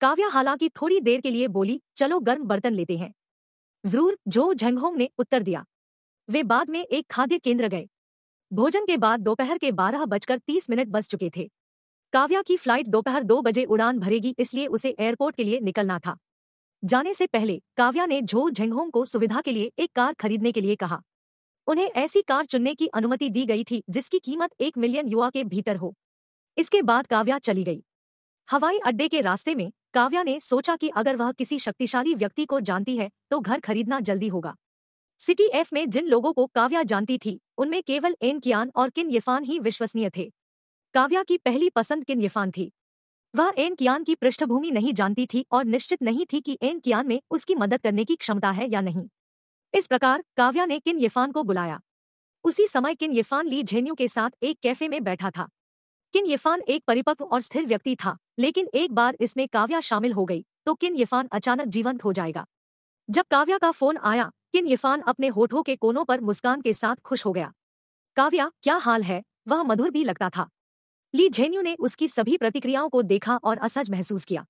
काव्या हालाँकि थोड़ी देर के लिए बोली, चलो गर्म बर्तन लेते हैं। ज़रूर, जो झंगहोंग ने उत्तर दिया। वे बाद में एक खाद्य केंद्र गए। भोजन के बाद दोपहर के बारह बजकर तीस मिनट बज चुके थे। काव्या की फ़्लाइट दोपहर दो बजे उड़ान भरेगी, इसलिए उसे एयरपोर्ट के लिए निकलना था। जाने से पहले, काव्या ने झो झेंगहोंग को सुविधा के लिए एक कार खरीदने के लिए कहा। उन्हें ऐसी कार चुनने की अनुमति दी गई थी, जिसकी कीमत एक मिलियन युवा के भीतर हो। इसके बाद काव्या चली गई। हवाई अड्डे के रास्ते में काव्या ने सोचा कि अगर वह किसी शक्तिशाली व्यक्ति को जानती है तो घर खरीदना जल्दी होगा। सिटी एफ़ में जिन लोगों को काव्या जानती थी, उनमें केवल एन कियान और किन येफान ही विश्वसनीय थे। काव्या की पहली पसंद किन येफान थी? वह एन कियान की पृष्ठभूमि नहीं जानती थी और निश्चित नहीं थी कि एन कियान में उसकी मदद करने की क्षमता है या नहीं। इस प्रकार काव्या ने किन येफान को बुलाया। उसी समय किन येफान ली झेन्यू के साथ एक कैफ़े में बैठा था। किन येफान एक परिपक्व और स्थिर व्यक्ति था, लेकिन एक बार इसमें काव्या शामिल हो गई तो किन येफान अचानक जीवंत हो जाएगा। जब काव्या का फ़ोन आया, किन यफान अपने होठों के कोनों पर मुस्कान के साथ खुश हो गया। काव्या, क्या हाल है? वह मधुर भी लगता था। ली झेन्यू ने उसकी सभी प्रतिक्रियाओं को देखा और असहज महसूस किया।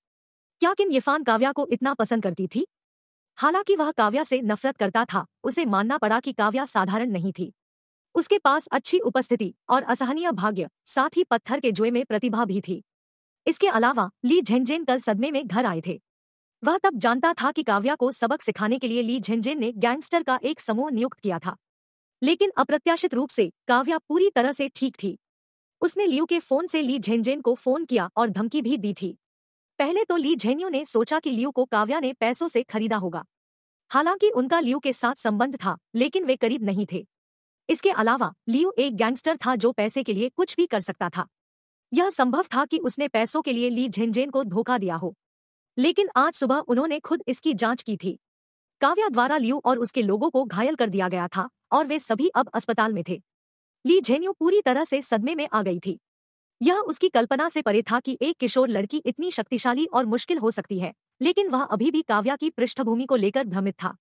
क्या किन यफान काव्या को इतना पसंद करती थी? हालाँकि वह काव्या से नफरत करता था। उसे मानना पड़ा कि काव्या साधारण नहीं थी। उसके पास अच्छी उपस्थिति और असहनीय भाग्य, साथ ही पत्थर के जुए में प्रतिभा भी थी। इसके अलावा ली झेंझेन कल सदमे में घर आए थे। वह तब जानता था कि काव्या को सबक सिखाने के लिए ली झेंझेन ने गैंगस्टर का एक समूह नियुक्त किया था। लेकिन अप्रत्याशित रूप से काव्या पूरी तरह से ठीक थी। उसने लियू के फ़ोन से ली झेंझेन को फ़ोन किया और धमकी भी दी थी। पहले तो ली झेन्यू ने सोचा कि लियू को काव्या ने पैसों से खरीदा होगा। हालाँकि उनका लियू के साथ संबंध था, लेकिन वे करीब नहीं थे। इसके अलावा, लियू एक गैंगस्टर था जो पैसे के लिए कुछ भी कर सकता था। यह संभव था कि उसने पैसों के लिए ली झेंझेन को धोखा दिया हो। लेकिन आज सुबह उन्होंने खुद इसकी जाँच की थी। काव्या द्वारा लियू और उसके लोगों को घायल कर दिया गया था, और वे सभी अब अस्पताल में थे। ली झेन्यू पूरी तरह से सदमे में आ गई थी। यह उसकी कल्पना से परे था कि एक किशोर लड़की इतनी शक्तिशाली और मुश्किल हो सकती है, लेकिन वह अभी भी काव्या की पृष्ठभूमि को लेकर भ्रमित था।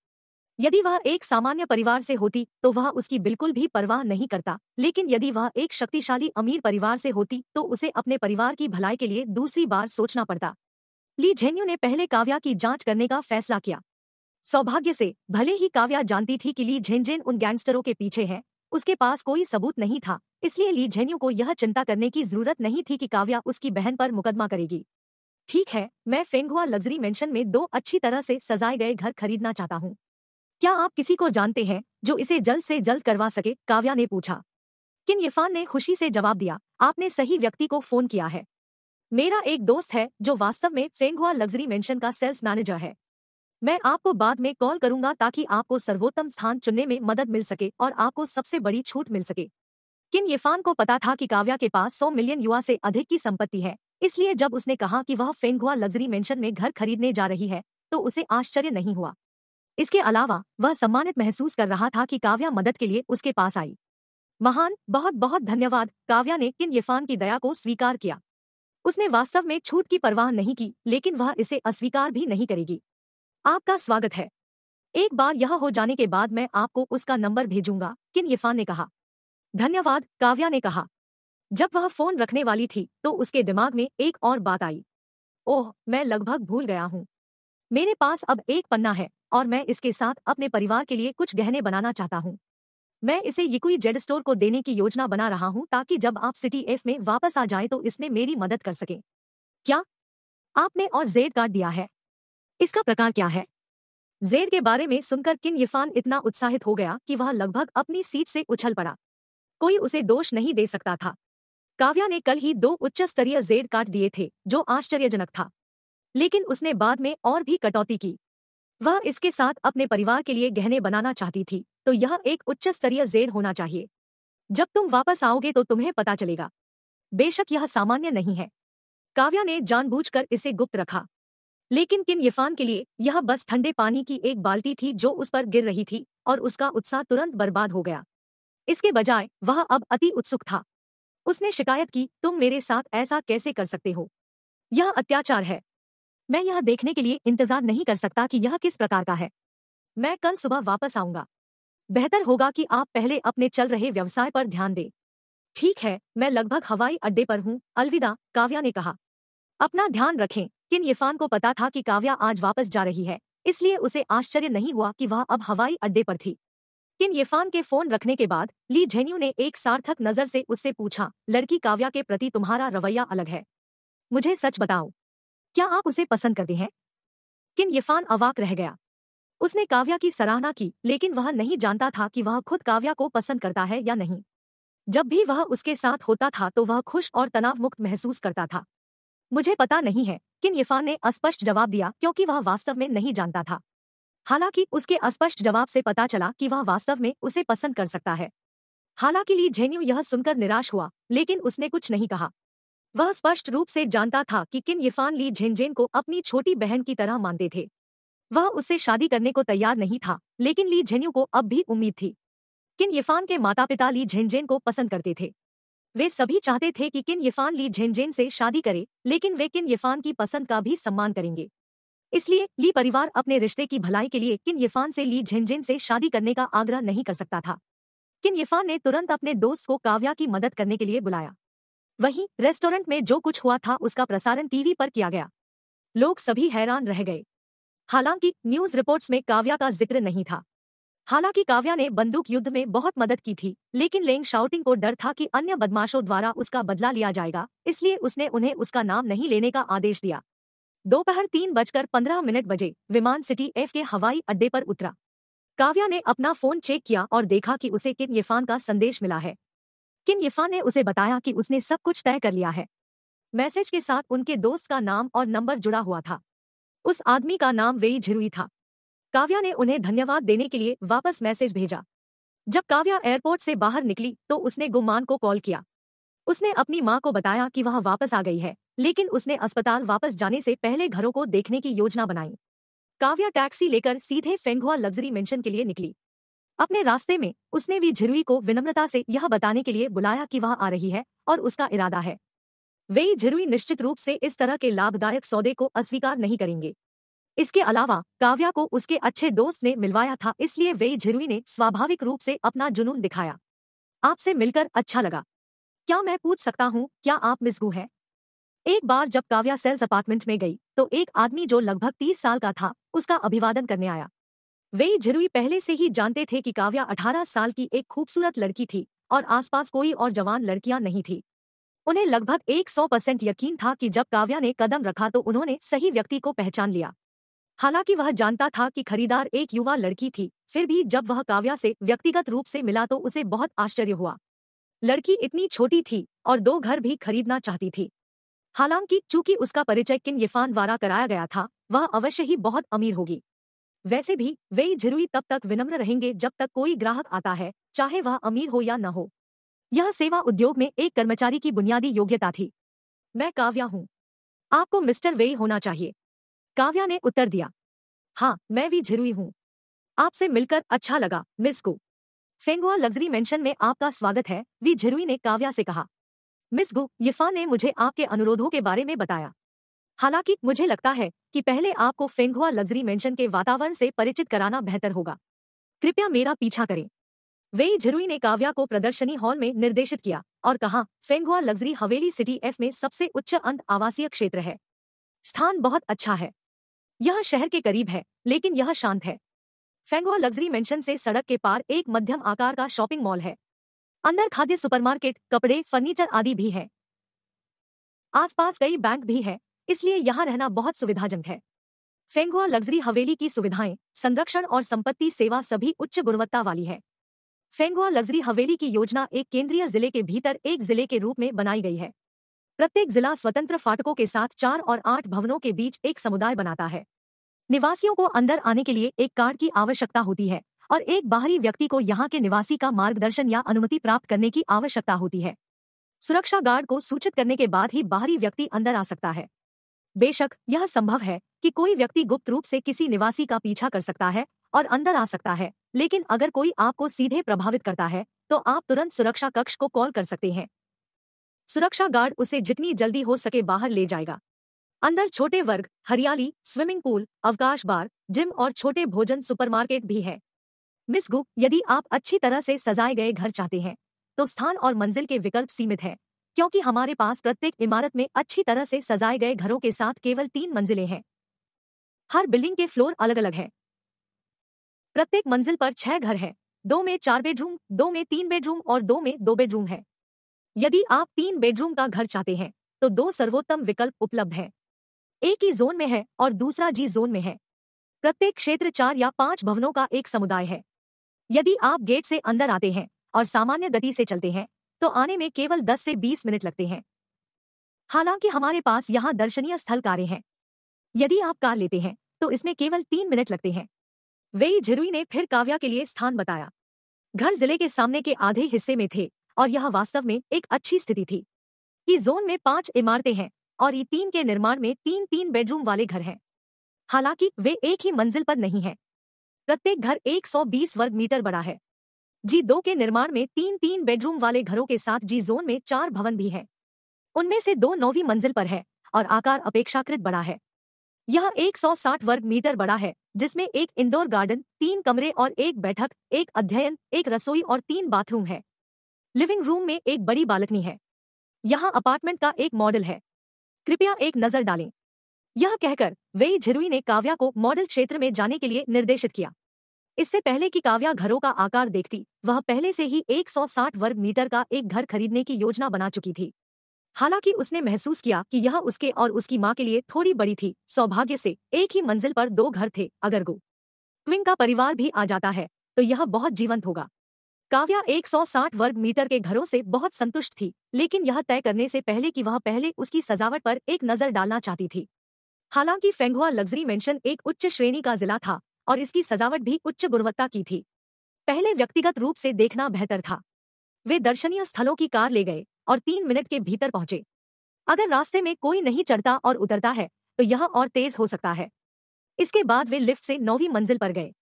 यदि वह एक सामान्य परिवार से होती तो वह उसकी बिल्कुल भी परवाह नहीं करता, लेकिन यदि वह एक शक्तिशाली अमीर परिवार से होती तो उसे अपने परिवार की भलाई के लिए दूसरी बार सोचना पड़ता। ली झेन्यू ने पहले काव्या की जाँच करने का फैसला किया। सौभाग्य से, भले ही काव्या जानती थी कि ली झेंझेन उन गैंगस्टरों के पीछे है उसके पास कोई सबूत नहीं था, इसलिए ली झेन्यू को यह चिंता करने की ज़रूरत नहीं थी कि काव्या उसकी बहन पर मुकदमा करेगी। ठीक है, मैं फेंगुआ लग्जरी मेंशन में दो अच्छी तरह से सजाए गए घर खरीदना चाहता हूँ। क्या आप किसी को जानते हैं, जो इसे जल्द से जल्द करवा सके, काव्या ने पूछा। किन यफान ने खुशी से जवाब दिया, आपने सही व्यक्ति को फ़ोन किया है। मेरा एक दोस्त है, जो वास्तव में फेंगुआ लग्जरी मेंशन का सेल्स मैनेजर है। मैं आपको बाद में कॉल करूँगा ताकि आपको सर्वोत्तम स्थान चुनने में मदद मिल सके और आपको सबसे बड़ी छूट मिल सके। किन येफान को पता था कि काव्या के पास 100 मिलियन युवा से अधिक की संपत्ति है, इसलिए जब उसने कहा कि वह फेंगुआ लग्जरी मेंशन में घर खरीदने जा रही है तो उसे आश्चर्य नहीं हुआ। इसके अलावा, वह सम्मानित महसूस कर रहा था कि काव्या मदद के लिए उसके पास आई। महान बहुत बहुत धन्यवाद, काव्या ने किन येफान की दया को स्वीकार किया। उसने वास्तव में छूट की परवाह नहीं की, लेकिन वह इसे अस्वीकार भी नहीं करेगी। आपका स्वागत है। एक बार यह हो जाने के बाद मैं आपको उसका नंबर भेजूँगा किन यफान ने कहा। धन्यवाद, काव्या ने कहा। जब वह फ़ोन रखने वाली थी तो उसके दिमाग में एक और बात आई। ओह, मैं लगभग भूल गया हूँ। मेरे पास अब एक पन्ना है, और मैं इसके साथ अपने परिवार के लिए कुछ गहने बनाना चाहता हूँ। मैं इसे यिकुई जेड स्टोर को देने की योजना बना रहा हूँ, ताकि जब आप सिटी एफ़ में वापस आ जाए तो इसमें मेरी मदद कर सके। क्या? आपने और जेड कार्ड दिया है। इसका प्रकार क्या है? जेड के बारे में सुनकर किन यफान इतना उत्साहित हो गया कि वह लगभग अपनी सीट से उछल पड़ा। कोई उसे दोष नहीं दे सकता था। काव्या ने कल ही दो उच्च स्तरीय जेड काट दिए थे, जो आश्चर्यजनक था। लेकिन उसने बाद में और भी कटौती की। वह इसके साथ अपने परिवार के लिए गहने बनाना चाहती थी तो यह एक उच्च स्तरीय जेड होना चाहिए। जब तुम वापस आओगे तो तुम्हें पता चलेगा। बेशक यह सामान्य नहीं है। काव्या ने जानबूझकर इसे गुप्त रखा। लेकिन किन यफान के लिए यह बस ठंडे पानी की एक बाल्टी थी जो उस पर गिर रही थी और उसका उत्साह तुरंत बर्बाद हो गया। इसके बजाय वह अब अति उत्सुक था। उसने शिकायत की, तुम मेरे साथ ऐसा कैसे कर सकते हो? यह अत्याचार है। मैं यह देखने के लिए इंतज़ार नहीं कर सकता कि यह किस प्रकार का है। मैं कल सुबह वापस आऊँगा। बेहतर होगा कि आप पहले अपने चल रहे व्यवसाय पर ध्यान दें। ठीक है, मैं लगभग हवाई अड्डे पर हूँ। अलविदा, काव्या ने कहा। अपना ध्यान रखें। किन येफान को पता था कि काव्या आज वापस जा रही है, इसलिए उसे आश्चर्य नहीं हुआ कि वह अब हवाई अड्डे पर थी। किन येफान के फ़ोन रखने के बाद, ली झेन्यू ने एक सार्थक नज़र से उससे पूछा, लड़की काव्या के प्रति तुम्हारा रवैया अलग है। मुझे सच बताओ, क्या आप उसे पसंद करते हैं? किन येफान अवाक रह गया? उसने काव्या की सराहना की, लेकिन वह नहीं जानता था कि वह खुद काव्या को पसंद करता है या नहीं। जब भी वह उसके साथ होता था तो वह खुश और तनाव मुक्त महसूस करता था। मुझे पता नहीं है किन यफान ने अस्पष्ट जवाब दिया क्योंकि वह वास्तव में नहीं जानता था। हालाँकि उसके अस्पष्ट जवाब से पता चला कि वह वास्तव में उसे पसंद कर सकता है। हालाँकि ली झेन्यू यह सुनकर निराश हुआ, लेकिन उसने कुछ नहीं कहा। वह स्पष्ट रूप से जानता था कि किन यफान ली झेंझेन को अपनी छोटी बहन की तरह मानते थे। वह उससे शादी करने को तैयार नहीं था, लेकिन ली झेन्यू को अब भी उम्मीद थी। किन यफान के माता पिता ली झेंझेन को पसंद करते थे? वे सभी चाहते थे कि किन यफान ली झेंझेन से शादी करे, लेकिन वे किन यफान की पसंद का भी सम्मान करेंगे। इसलिए ली परिवार अपने रिश्ते की भलाई के लिए किन यफान से ली झिनझिन से शादी करने का आग्रह नहीं कर सकता था। किन यफान ने तुरंत अपने दोस्त को काव्या की मदद करने के लिए बुलाया। वहीं रेस्टोरेंट में जो कुछ हुआ था उसका प्रसारण टीवी पर किया गया। लोग सभी हैरान रह गए। हालाँकि न्यूज़ रिपोर्ट्स में काव्या का ज़िक्र नहीं था। हालाँकि काव्या ने बंदूक युद्ध में बहुत मदद की थी, लेकिन लेंग शाउटिंग को डर था कि अन्य बदमाशों द्वारा उसका बदला लिया जाएगा, इसलिए उसने उन्हें उसका नाम नहीं लेने का आदेश दिया। दोपहर तीन बजकर पंद्रह मिनट बजे विमान सिटी एफ़ के हवाई अड्डे पर उतरा। काव्या ने अपना फ़ोन चेक किया और देखा कि उसे किन यफान का संदेश मिला है। किन यफान ने उसे बताया कि उसने सब कुछ तय कर लिया है। मैसेज के साथ उनके दोस्त का नाम और नंबर जुड़ा हुआ था। उस आदमी का नाम वेई झिरुई था। काव्या ने उन्हें धन्यवाद देने के लिए वापस मैसेज भेजा। जब काव्या एयरपोर्ट से बाहर निकली तो उसने गुमान को कॉल किया। उसने अपनी माँ को बताया कि वह वापस आ गई है, लेकिन उसने अस्पताल वापस जाने से पहले घरों को देखने की योजना बनाई। काव्या टैक्सी लेकर सीधे फेंगुआ लग्जरी मेंशन के लिए निकली। अपने रास्ते में, उसने भी झिरुई को विनम्रता से यह बताने के लिए बुलाया कि वह आ रही है, और उसका इरादा है। वे झिरुई निश्चित रूप से इस तरह के लाभदायक सौदे को अस्वीकार नहीं करेंगे। इसके अलावा, काव्या को उसके अच्छे दोस्त ने मिलवाया था, इसलिए वे झिरुई ने स्वाभाविक रूप से अपना जुनून दिखाया। आपसे मिलकर अच्छा लगा। क्या मैं पूछ सकता हूँ, क्या आप मिसगू हैं? एक बार जब काव्या सेल्स अपार्टमेंट में गई तो एक आदमी जो लगभग तीस साल का था, उसका अभिवादन करने आया। वे झिरुई पहले से ही जानते थे कि काव्या अठारह साल की एक खूबसूरत लड़की थी, और आसपास कोई और जवान लड़कियाँ नहीं थी। उन्हें लगभग एक सौ परसेंट यकीन था कि जब काव्या ने कदम रखा तो उन्होंने सही व्यक्ति को पहचान लिया। हालाँकि वह जानता था कि खरीदार एक युवा लड़की थी, फिर भी जब वह काव्या से व्यक्तिगत रूप से मिला तो उसे बहुत आश्चर्य हुआ। लड़की इतनी छोटी थी और दो घर भी खरीदना चाहती थी। हालाँकि चूँकि उसका परिचय किन यफान द्वारा कराया गया था, वह अवश्य ही बहुत अमीर होगी। वैसे भी, वे झिरुई तब तक विनम्र रहेंगे जब तक कोई ग्राहक आता है, चाहे वह अमीर हो या न हो। यह सेवा उद्योग में एक कर्मचारी की बुनियादी योग्यता थी। मैं काव्या हूँ। आपको मिस्टर वेई होना चाहिए। काव्या ने उत्तर दिया हाँ मैं भी झिरुई हूँ। आपसे मिलकर अच्छा लगा, मिस को फेंगुआ लग्जरी मेंशन में आपका स्वागत है, वी झिरुई ने काव्या से कहा। मिस गु, यफा ने मुझे आपके अनुरोधों के बारे में बताया। हालाँकि, मुझे लगता है कि पहले आपको फेंगुआ लग्जरी मेंशन के वातावरण से परिचित कराना बेहतर होगा। कृपया मेरा पीछा करें। वे झिरुई ने काव्या को प्रदर्शनी हॉल में निर्देशित किया और कहा, फेंगुआ लग्जरी हवेली सिटी एफ़ में सबसे उच्च अंत आवासीय क्षेत्र है। स्थान बहुत अच्छा है। यह शहर के करीब है, लेकिन यह शांत है। फेंगुआ लग्जरी मेंशन से सड़क के पार एक मध्यम आकार का शॉपिंग मॉल है। अंदर खाद्य सुपरमार्केट, कपड़े, फर्नीचर आदि भी है। आसपास कई बैंक भी है, इसलिए यहाँ रहना बहुत सुविधाजनक है। फेंगुआ लग्जरी हवेली की सुविधाएँ, संरक्षण और संपत्ति सेवा सभी उच्च गुणवत्ता वाली है। फेंगुआ लग्जरी हवेली की योजना एक केंद्रीय ज़िले के भीतर एक ज़िले के रूप में बनाई गई है। प्रत्येक जिला स्वतंत्र फाटकों के साथ चार और आठ भवनों के बीच एक समुदाय बनाता है। निवासियों को अंदर आने के लिए एक कार्ड की आवश्यकता होती है और एक बाहरी व्यक्ति को यहाँ के निवासी का मार्गदर्शन या अनुमति प्राप्त करने की आवश्यकता होती है। सुरक्षा गार्ड को सूचित करने के बाद ही बाहरी व्यक्ति अंदर आ सकता है। बेशक, यह संभव है कि कोई व्यक्ति गुप्त रूप से किसी निवासी का पीछा कर सकता है और अंदर आ सकता है, लेकिन अगर कोई आपको सीधे प्रभावित करता है तो आप तुरंत सुरक्षा कक्ष को कॉल कर सकते हैं। सुरक्षा गार्ड उसे जितनी जल्दी हो सके बाहर ले जाएगा। अंदर छोटे वर्ग, हरियाली, स्विमिंग पूल, अवकाश बार, जिम और छोटे भोजन सुपरमार्केट भी है। मिस गुप यदि आप अच्छी तरह से सजाए गए घर चाहते हैं तो स्थान और मंजिल के विकल्प सीमित है, क्योंकि हमारे पास प्रत्येक इमारत में अच्छी तरह से सजाए गए घरों के साथ केवल तीन मंजिलें हैं। हर बिल्डिंग के फ्लोर अलग अलग है। प्रत्येक मंजिल पर छह घर है, दो में चार बेडरूम, दो में तीन बेडरूम और दो में दो बेडरूम है। यदि आप तीन बेडरूम का घर चाहते हैं तो दो सर्वोत्तम विकल्प उपलब्ध हैं। एक ही जोन में है और दूसरा जी जोन में है। प्रत्येक क्षेत्र चार या पाँच भवनों का एक समुदाय है। यदि आप गेट से अंदर आते हैं और सामान्य गति से चलते हैं तो आने में केवल 10 से 20 मिनट लगते हैं। हालाँकि हमारे पास यहाँ दर्शनीय स्थल कारें हैं। यदि आप कार लेते हैं तो इसमें केवल तीन मिनट लगते हैं। वे झिरुई ने फिर काव्या के लिए स्थान बताया। घर ज़िले के सामने के आधे हिस्से में थे। और यह वास्तव में एक अच्छी स्थिति थी। ई जोन में पाँच इमारतें हैं और ई तीन के निर्माण में तीन तीन बेडरूम वाले घर हैं। हालाँकि वे एक ही मंजिल पर नहीं हैं। प्रत्येक घर 120 वर्ग मीटर बड़ा है। जी दो के निर्माण में तीन तीन बेडरूम वाले घरों के साथ जी जोन में चार भवन भी है। उनमें से दो नौवीं मंजिल पर है और आकार अपेक्षाकृत बड़ा है। यह 160 वर्ग मीटर बड़ा है, जिसमें एक इंडोर गार्डन, तीन कमरे और एक बैठक, एक अध्ययन, एक रसोई और तीन बाथरूम है। लिविंग रूम में एक बड़ी बालकनी है। यहाँ अपार्टमेंट का एक मॉडल है। कृपया एक नज़र डालें। यह कहकर वेई झिरुई ने काव्या को मॉडल क्षेत्र में जाने के लिए निर्देशित किया। इससे पहले कि काव्या घरों का आकार देखती, वह पहले से ही 160 वर्ग मीटर का एक घर खरीदने की योजना बना चुकी थी। हालाँकि उसने महसूस किया कि यह उसके और उसकी माँ के लिए थोड़ी बड़ी थी। सौभाग्य से एक ही मंजिल पर दो घर थे अगर गो क्विंग का परिवार भी आ जाता है तो यह बहुत जीवंत होगा। काव्या 160 वर्ग मीटर के घरों से बहुत संतुष्ट थी, लेकिन यह तय करने से पहले कि वह पहले उसकी सजावट पर एक नज़र डालना चाहती थी। हालाँकि फेंगुआ लग्जरी मेंशन एक उच्च श्रेणी का जिला था और इसकी सजावट भी उच्च गुणवत्ता की थी। पहले व्यक्तिगत रूप से देखना बेहतर था। वे दर्शनीय स्थलों की कार ले गए और तीन मिनट के भीतर पहुँचे। अगर रास्ते में कोई नहीं चढ़ता और उतरता है तो यह और तेज हो सकता है। इसके बाद वे लिफ्ट से नौवीं मंजिल पर गए।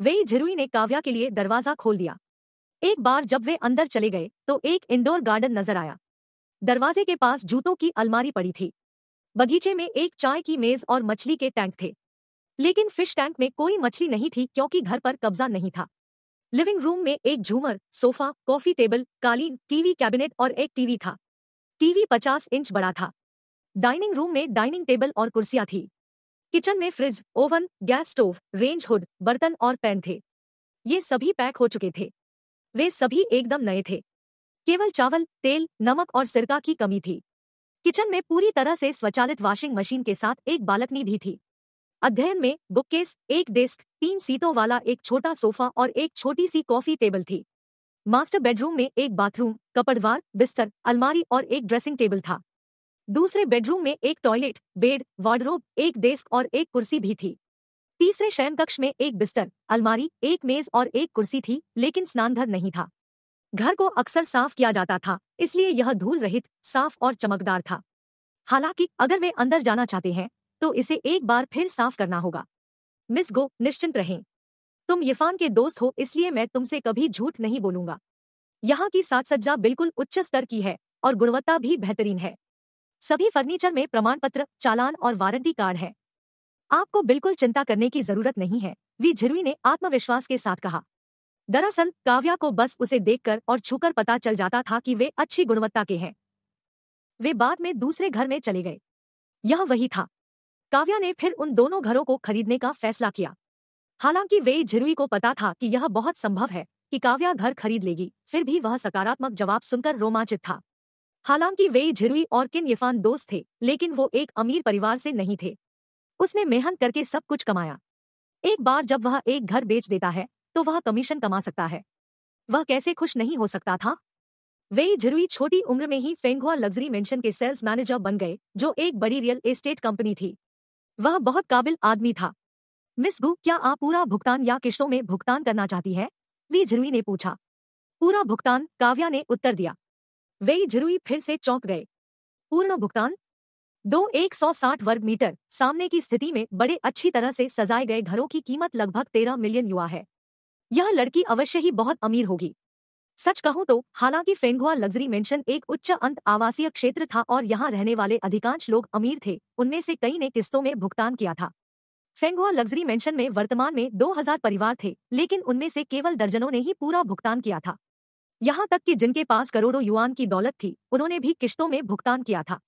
वे झिरुई ने काव्या के लिए दरवाज़ा खोल दिया। एक बार जब वे अंदर चले गए तो एक इंडोर गार्डन नज़र आया। दरवाजे के पास जूतों की अलमारी पड़ी थी। बगीचे में एक चाय की मेज और मछली के टैंक थे। लेकिन फ़िश टैंक में कोई मछली नहीं थी, क्योंकि घर पर कब्जा नहीं था। लिविंग रूम में एक झूमर सोफा कॉफ़ी टेबल कालीन टीवी कैबिनेट और एक टीवी था। टीवी पचास इंच बड़ा था। डाइनिंग रूम में डाइनिंग टेबल और कुर्सियाँ थी। किचन में fridge oven gas stove range hood बर्तन और पैन थे। ये सभी पैक हो चुके थे। वे सभी एकदम नए थे। केवल चावल, तेल, नमक और सिरका की कमी थी। किचन में पूरी तरह से स्वचालित वॉशिंग मशीन के साथ एक बालकनी भी थी। अध्ययन में बुककेस एक डेस्क तीन सीटों वाला एक छोटा सोफा और एक छोटी सी कॉफ़ी टेबल थी। मास्टर बेडरूम में एक बाथरूम कपड़वार, बिस्तर, अलमारी और एक ड्रेसिंग टेबल था। दूसरे बेडरूम में एक टॉयलेट बेड वार्डरोब एक डेस्क और एक कुर्सी भी थी। तीसरे शयन कक्ष में एक बिस्तर, अलमारी, एक मेज और एक कुर्सी थी, लेकिन स्नानघर नहीं था। घर को अक्सर साफ़ किया जाता था, इसलिए यह धूल रहित, साफ़ और चमकदार था। हालाँकि अगर वे अंदर जाना चाहते हैं तो इसे एक बार फिर साफ़ करना होगा। मिस गो, निश्चिंत रहें। तुम यफान के दोस्त हो, इसलिए मैं तुमसे कभी झूठ नहीं बोलूँगा। यहाँ की साज सज्जा बिल्कुल उच्च स्तर की है, और गुणवत्ता भी बेहतरीन है। सभी फर्नीचर में प्रमाण पत्र चालान और वारंटी कार्ड है। आपको बिल्कुल चिंता करने की ज़रूरत नहीं है, वी झिरुई ने आत्मविश्वास के साथ कहा। दरअसल, काव्या को बस उसे देखकर और छूकर पता चल जाता था कि वे अच्छी गुणवत्ता के हैं। वे बाद में दूसरे घर में चले गए। यह वही था। काव्या ने फिर उन दोनों घरों को खरीदने का फैसला किया। हालाँकि वे झिरुई को पता था कि यह बहुत संभव है कि काव्या घर खरीद लेगी, फिर भी वह सकारात्मक जवाब सुनकर रोमांचित था। हालाँकि वे झिरुई और किन यफान दोस्त थे, लेकिन वो एक अमीर परिवार से नहीं थे। उसने मेहनत करके सब कुछ कमाया। एक बार जब वह एक घर बेच देता है तो वह कमीशन कमा सकता है। वह कैसे खुश नहीं हो सकता था? वे झिरुई छोटी उम्र में ही फेंगुआ लग्जरी मेंशन के सेल्स मैनेजर बन गए, जो एक बड़ी रियल एस्टेट कंपनी थी। वह बहुत काबिल आदमी था। मिस गु, क्या आप पूरा भुगतान या किश्तों में भुगतान करना चाहती है? वी झिरुई ने पूछा। पूरा भुगतान? काव्या ने उत्तर दिया। वे झिरुई फिर से चौंक गए। पूर्ण भुगतान? दो एक सौ साठ वर्ग मीटर, सामने की स्थिति में बड़े अच्छी तरह से सजाए गए घरों की कीमत लगभग तेरह मिलियन युवा है। यह लड़की अवश्य ही बहुत अमीर होगी। सच कहूँ तो हालाँकि फेंगुआ लग्जरी मेंशन एक उच्च अंत आवासीय क्षेत्र था और यहाँ रहने वाले अधिकांश लोग अमीर थे, उनमें से कई ने किस्तों में भुगतान किया था। फेंगुआ लग्जरी मेंशन में वर्तमान में 2000 परिवार थे, लेकिन उनमें से केवल दर्जनों ने ही पूरा भुगतान किया था। यहाँ तक कि जिनके पास करोड़ों युवान की दौलत थी, उन्होंने भी किश्तों में भुगतान किया था।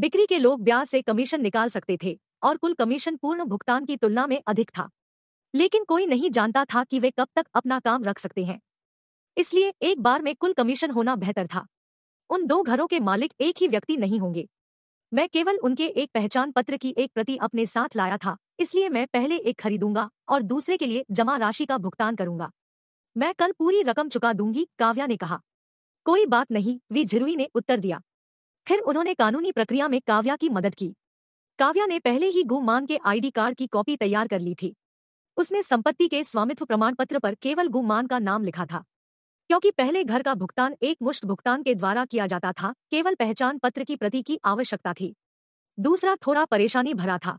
बिक्री के लोग ब्याज से कमीशन निकाल सकते थे और कुल कमीशन पूर्ण भुगतान की तुलना में अधिक था। लेकिन कोई नहीं जानता था कि वे कब तक अपना काम रख सकते हैं। इसलिए एक बार में कुल कमीशन होना बेहतर था। उन दो घरों के मालिक एक ही व्यक्ति नहीं होंगे। मैं केवल उनके एक पहचान पत्र की एक प्रति अपने साथ लाया था, इसलिए मैं पहले एक खरीदूँगा और दूसरे के लिए जमा राशि का भुगतान करूँगा। मैं कल पूरी रकम चुका दूँगी, काव्या ने कहा। कोई बात नहीं, वी झिरुई ने उत्तर दिया। फिर उन्होंने कानूनी प्रक्रिया में काव्या की मदद की। काव्या ने पहले ही गुमान के आईडी कार्ड की कॉपी तैयार कर ली थी। उसने संपत्ति के स्वामित्व प्रमाण पत्र पर केवल गुमान का नाम लिखा था। क्योंकि पहले घर का भुगतान एक मुश्त भुगतान के द्वारा किया जाता था, केवल पहचान पत्र की प्रति की आवश्यकता थी। दूसरा थोड़ा परेशानी भरा था।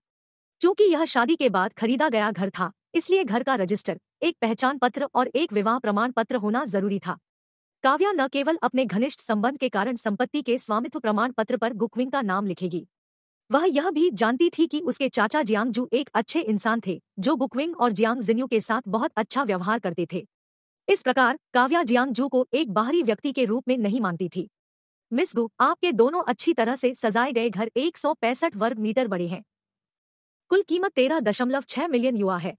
क्योंकि यह शादी के बाद खरीदा गया घर था, इसलिए घर का रजिस्टर, एक पहचान पत्र और एक विवाह प्रमाण पत्र होना ज़रूरी था। काव्या न केवल अपने घनिष्ठ संबंध के कारण संपत्ति के स्वामित्व प्रमाण पत्र पर गुकविंग का नाम लिखेगी। वह यह भी जानती थी कि उसके चाचा जियांगजू एक अच्छे इंसान थे, जो गुकविंग और जियांग जिन्यू के साथ बहुत अच्छा व्यवहार करते थे। इस प्रकार काव्या जियांगजू को एक बाहरी व्यक्ति के रूप में नहीं मानती थी। मिस गु, आपके दोनों अच्छी तरह से सजाए गए घर एक सौ पैंसठ वर्ग मीटर बड़े हैं। कुल कीमत तेरह दशमलव छह मिलियन युवा है।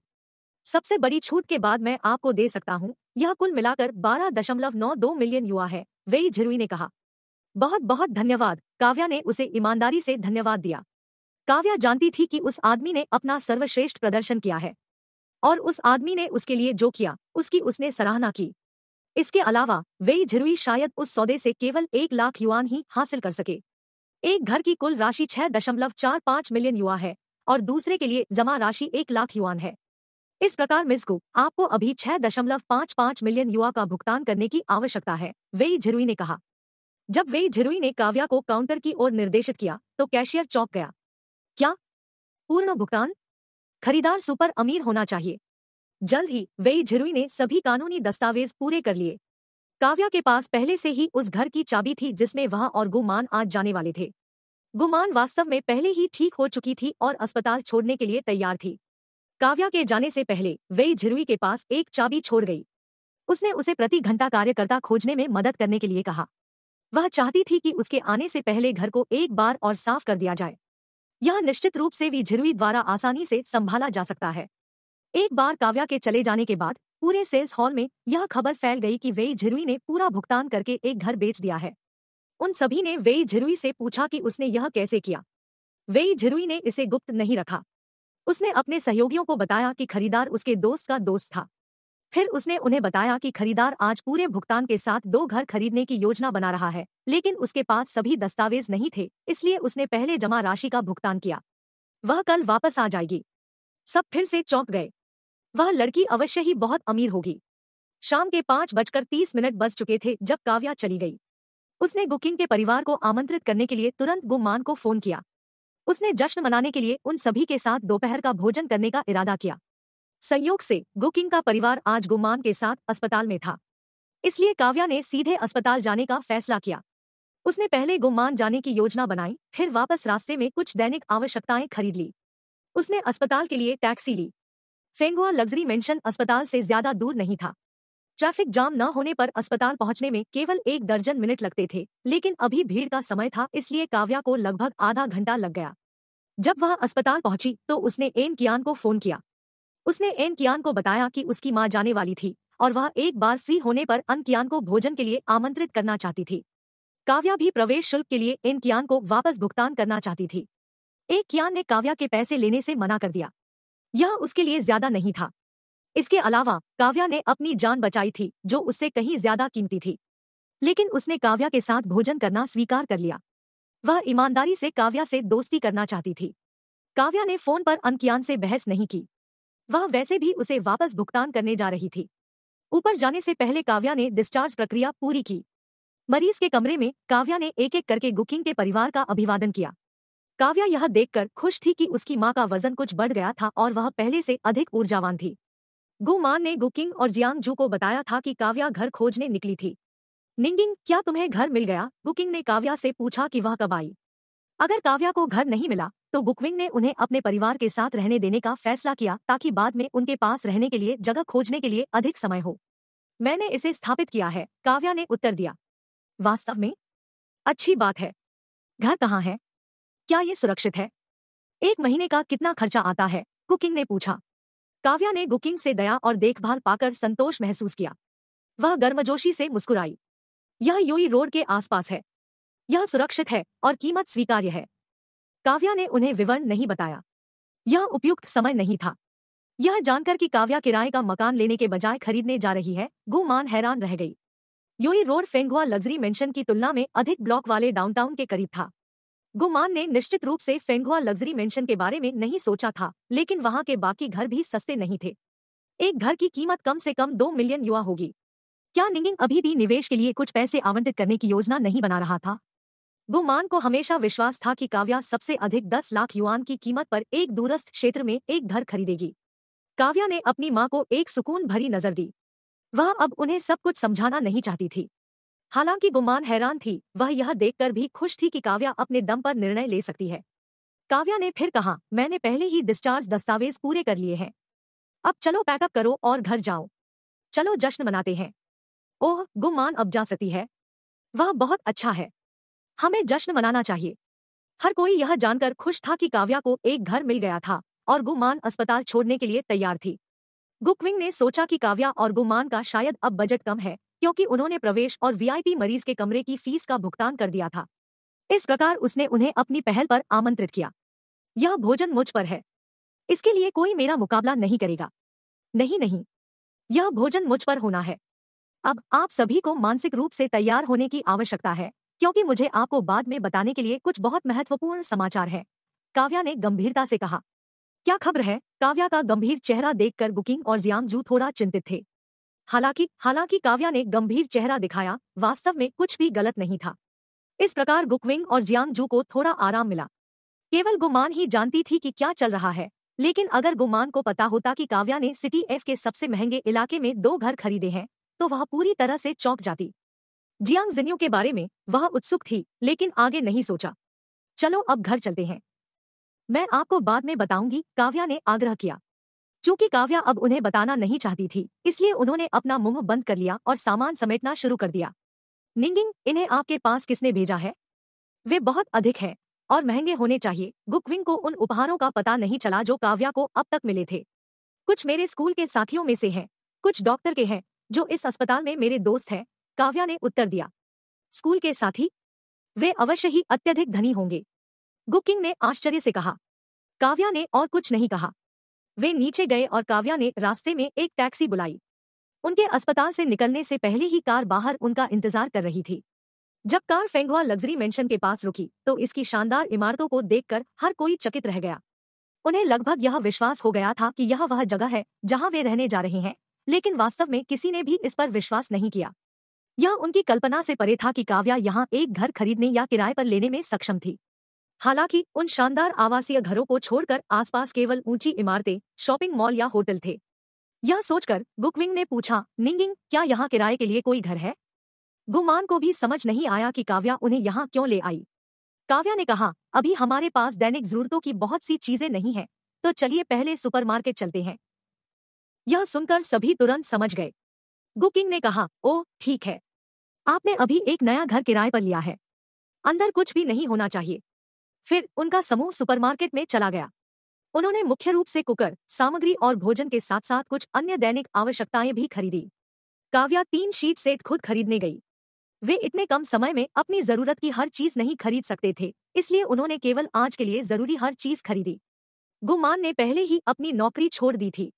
सबसे बड़ी छूट के बाद मैं आपको दे सकता हूँ। यह कुल मिलाकर बारह दशमलव नौ दो मिलियन युवा है, वेई झिरुई ने कहा। बहुत बहुत धन्यवाद। काव्या ने उसे ईमानदारी से धन्यवाद दिया। काव्या जानती थी कि उस आदमी ने अपना सर्वश्रेष्ठ प्रदर्शन किया है। और उस आदमी ने उसके लिए जो किया, उसकी उसने सराहना की। इसके अलावा, वेई झिरुई शायद उस सौदे से केवल एक लाख युवान ही हासिल कर सके। एक घर की कुल राशि छह दशमलव चार पाँच मिलियन युवा है, और दूसरे के लिए जमा राशि एक लाख युवान है। इस प्रकार मिस को आपको अभी छह दशमलव पाँच पाँच मिलियन युवा का भुगतान करने की आवश्यकता है वेई झिरुई ने कहा। जब वेई झिरुई ने काव्या को काउंटर की ओर निर्देशित किया तो कैशियर चौंक गया। क्या? पूर्ण भुगतान? खरीदार सुपर अमीर होना चाहिए। जल्द ही वेई झिरुई ने सभी कानूनी दस्तावेज़ पूरे कर लिए। काव्या के पास पहले से ही उस घर की चाबी थी जिसमें वह और गुमान आज जाने वाले थे। गुमान वास्तव में पहले ही ठीक हो चुकी थी और अस्पताल छोड़ने के लिए तैयार थी। काव्या के जाने से पहले, वेई झिरुई के पास एक चाबी छोड़ गई। उसने उसे प्रति घंटा कार्यकर्ता खोजने में मदद करने के लिए कहा। वह चाहती थी कि उसके आने से पहले घर को एक बार और साफ़ कर दिया जाए। यह निश्चित रूप से वी झिरुई द्वारा आसानी से संभाला जा सकता है। एक बार काव्या के चले जाने के बाद, पूरे सेल्स हॉल में यह खबर फैल गई कि वेई झिरुई ने पूरा भुगतान करके एक घर बेच दिया है। उन सभी ने वेई झिरुई से पूछा कि उसने यह कैसे किया। वेई झिरुई ने इसे गुप्त नहीं रखा। उसने अपने सहयोगियों को बताया कि खरीदार उसके दोस्त का दोस्त था। फिर उसने उन्हें बताया कि खरीदार आज पूरे भुगतान के साथ दो घर खरीदने की योजना बना रहा है, लेकिन उसके पास सभी दस्तावेज़ नहीं थे, इसलिए उसने पहले जमा राशि का भुगतान किया। वह कल वापस आ जाएगी। सब फिर से चौंक गए। वह लड़की अवश्य ही बहुत अमीर होगी। शाम के पाँच बजकर तीस मिनट बज चुके थे जब काव्या चली गई। उसने गुकिंग के परिवार को आमंत्रित करने के लिए तुरंत गुमान को फ़ोन किया। उसने जश्न मनाने के लिए उन सभी के साथ दोपहर का भोजन करने का इरादा किया। संयोग से गुकिंग का परिवार आज गुमान के साथ अस्पताल में था। इसलिए काव्या ने सीधे अस्पताल जाने का फैसला किया। उसने पहले गुमान जाने की योजना बनाई, फिर वापस रास्ते में कुछ दैनिक आवश्यकताएँ खरीद ली। उसने अस्पताल के लिए टैक्सी ली। फेंगुआ लग्जरी मेंशन अस्पताल से ज़्यादा दूर नहीं था। ट्रैफ़िक जाम न होने पर अस्पताल पहुँचने में केवल एक दर्जन मिनट लगते थे, लेकिन अभी भीड़ का समय था, इसलिए काव्या को लगभग आधा घंटा लग गया। जब वह अस्पताल पहुँची तो उसने एन कियान को फ़ोन किया। उसने एन कियान को बताया कि उसकी माँ जाने वाली थी, और वह एक बार फ्री होने पर अन कियान को भोजन के लिए आमंत्रित करना चाहती थी। काव्या भी प्रवेश शुल्क के लिए एन कियान को वापस भुगतान करना चाहती थी। एक कियान ने काव्या के पैसे लेने से मना कर दिया। यह उसके लिए ज़्यादा नहीं था। इसके अलावा, काव्या ने अपनी जान बचाई थी, जो उससे कहीं ज़्यादा कीमती थी। लेकिन उसने काव्या के साथ भोजन करना स्वीकार कर लिया। वह ईमानदारी से काव्या से दोस्ती करना चाहती थी। काव्या ने फ़ोन पर अंकियान से बहस नहीं की। वह वैसे भी उसे वापस भुगतान करने जा रही थी। ऊपर जाने से पहले काव्या ने डिस्चार्ज प्रक्रिया पूरी की। मरीज़ के कमरे में काव्या ने एक एक करके गुकिंग के परिवार का अभिवादन किया। काव्या यह देखकर खुश थी कि उसकी माँ का वज़न कुछ बढ़ गया था और वह पहले से अधिक ऊर्जावान थी। गुमान ने गुकिंग और जियांगजू को बताया था कि काव्या घर खोजने निकली थी। निंगिंग, क्या तुम्हें घर मिल गया? गुकिंग ने काव्या से पूछा कि वह कब आई? अगर काव्या को घर नहीं मिला तो गुकविंग ने उन्हें अपने परिवार के साथ रहने देने का फैसला किया ताकि बाद में उनके पास रहने के लिए, जगह खोजने के लिए अधिक समय हो। मैंने इसे स्थापित किया है, काव्या ने उत्तर दिया। वास्तव में? अच्छी बात है। घर कहाँ है? क्या ये सुरक्षित है? एक महीने का कितना खर्चा आता है? कुकिंग ने पूछा। काव्या ने गुकिंग से दया और देखभाल पाकर संतोष महसूस किया। वह गर्मजोशी से मुस्कुराई। यह यूई रोड के आसपास है। यह सुरक्षित है और कीमत स्वीकार्य है। काव्या ने उन्हें विवरण नहीं बताया। यह उपयुक्त समय नहीं था। यह जानकर कि काव्या किराए का मकान लेने के बजाय खरीदने जा रही है, गुमान हैरान रह गई। योई रोड फेंगुआ लग्जरी मेंशन की तुलना में अधिक ब्लॉक वाले डाउनटाउन के करीब था। गुमान ने निश्चित रूप से फेंगुआ लग्जरी मेंशन के बारे में नहीं सोचा था, लेकिन वहाँ के बाकी घर भी सस्ते नहीं थे। एक घर की कीमत कम से कम दो मिलियन युवा होगी। क्या निंगिंग अभी भी निवेश के लिए कुछ पैसे आवंटित करने की योजना नहीं बना रहा था? गुमान को हमेशा विश्वास था कि काव्या सबसे अधिक दस लाख युवान की कीमत पर एक दूरस्थ क्षेत्र में एक घर खरीदेगी। काव्या ने अपनी माँ को एक सुकून भरी नज़र दी। वह अब उन्हें सब कुछ समझाना नहीं चाहती थी। हालाँकि गुमान हैरान थी, वह यह देखकर भी खुश थी कि काव्या अपने दम पर निर्णय ले सकती है। काव्या ने फिर कहा, मैंने पहले ही डिस्चार्ज दस्तावेज़ पूरे कर लिए हैं। अब चलो पैकअप करो और घर जाओ। चलो जश्न मनाते हैं। ओह, गुमान अब जा सकती है। वह बहुत अच्छा है। हमें जश्न मनाना चाहिए। हर कोई यह जानकर खुश था कि काव्या को एक घर मिल गया था और गुमान अस्पताल छोड़ने के लिए तैयार थी। गुकविंग ने सोचा कि काव्या और गुमान का शायद अब बजट कम है। क्योंकि उन्होंने प्रवेश और वीआईपी मरीज़ के कमरे की फ़ीस का भुगतान कर दिया था। इस प्रकार उसने उन्हें अपनी पहल पर आमंत्रित किया। यह भोजन मुझ पर है। इसके लिए कोई मेरा मुकाबला नहीं करेगा। नहीं नहीं। यह भोजन मुझ पर होना है। अब आप सभी को मानसिक रूप से तैयार होने की आवश्यकता है, क्योंकि मुझे आपको बाद में बताने के लिए कुछ बहुत महत्वपूर्ण समाचार है। काव्या ने गंभीरता से कहा। क्या खबर है? काव्या का गंभीर चेहरा देखकर बुकिंग और जियांगजू थोड़ा चिंतित थे। हालाँकि हालाँकि काव्या ने गंभीर चेहरा दिखाया, वास्तव में कुछ भी गलत नहीं था। इस प्रकार गुकविंग और जियांगजू को थोड़ा आराम मिला। केवल गुमान ही जानती थी कि क्या चल रहा है, लेकिन अगर गुमान को पता होता कि काव्या ने सिटी एफ़ के सबसे महँगे इलाके में दो घर खरीदे हैं तो वह पूरी तरह से चौंक जाती। जियांग जिन्यू के बारे में वह उत्सुक थी, लेकिन आगे नहीं सोचा। चलो अब घर चलते हैं। मैं आपको बाद में बताऊँगी, काव्या ने आग्रह किया। चूँकि काव्या अब उन्हें बताना नहीं चाहती थी, इसलिए उन्होंने अपना मुँह बंद कर लिया और सामान समेटना शुरू कर दिया। निंगिंग, इन्हें आपके पास किसने भेजा है? वे बहुत अधिक हैं और महँगे होने चाहिए। गुकविंग को उन उपहारों का पता नहीं चला जो काव्या को अब तक मिले थे। कुछ मेरे स्कूल के साथियों में से हैं, कुछ डॉक्टर के हैं, जो इस अस्पताल में मेरे दोस्त हैं, काव्या ने उत्तर दिया। स्कूल के साथी? वे अवश्य ही अत्यधिक धनी होंगे गुकिंग ने आश्चर्य से कहा। काव्या ने और कुछ नहीं कहा। वे नीचे गए और काव्या ने रास्ते में एक टैक्सी बुलाई। उनके अस्पताल से निकलने से पहले ही कार बाहर उनका इंतज़ार कर रही थी। जब कार फेंगवा लग्जरी मेंशन के पास रुकी तो इसकी शानदार इमारतों को देखकर हर कोई चकित रह गया। उन्हें लगभग यह विश्वास हो गया था कि यह वह जगह है जहाँ वे रहने जा रहे हैं, लेकिन वास्तव में किसी ने भी इस पर विश्वास नहीं किया। यह उनकी कल्पना से परे था कि काव्या यहाँ एक घर खरीदने या किराए पर लेने में सक्षम थी। हालाँकि, उन शानदार आवासीय घरों को छोड़कर आसपास केवल ऊँची इमारतें, शॉपिंग मॉल या होटल थे। यह सोचकर गुकविंग ने पूछा, निंगिंग, क्या यहाँ किराए के लिए कोई घर है? गुमान को भी समझ नहीं आया कि काव्या उन्हें यहाँ क्यों ले आई। काव्या ने कहा, अभी हमारे पास दैनिक जरूरतों की बहुत सी चीज़ें नहीं हैं तो चलिए पहले सुपरमार्केट चलते हैं। यह सुनकर सभी तुरंत समझ गए। गुकिंग ने कहा, ओ, ठीक है। आपने अभी एक नया घर किराए पर लिया है। अंदर कुछ भी नहीं होना चाहिए। फिर उनका समूह सुपरमार्केट में चला गया। उन्होंने मुख्य रूप से कुकर, सामग्री और भोजन के साथ साथ कुछ अन्य दैनिक आवश्यकताएँ भी खरीदी। काव्या तीन शीट सेट खुद खरीदने गई। वे इतने कम समय में अपनी ज़रूरत की हर चीज़ नहीं खरीद सकते थे, इसलिए उन्होंने केवल आज के लिए ज़रूरी हर चीज़ खरीदी। गुमान ने पहले ही अपनी नौकरी छोड़ दी थी।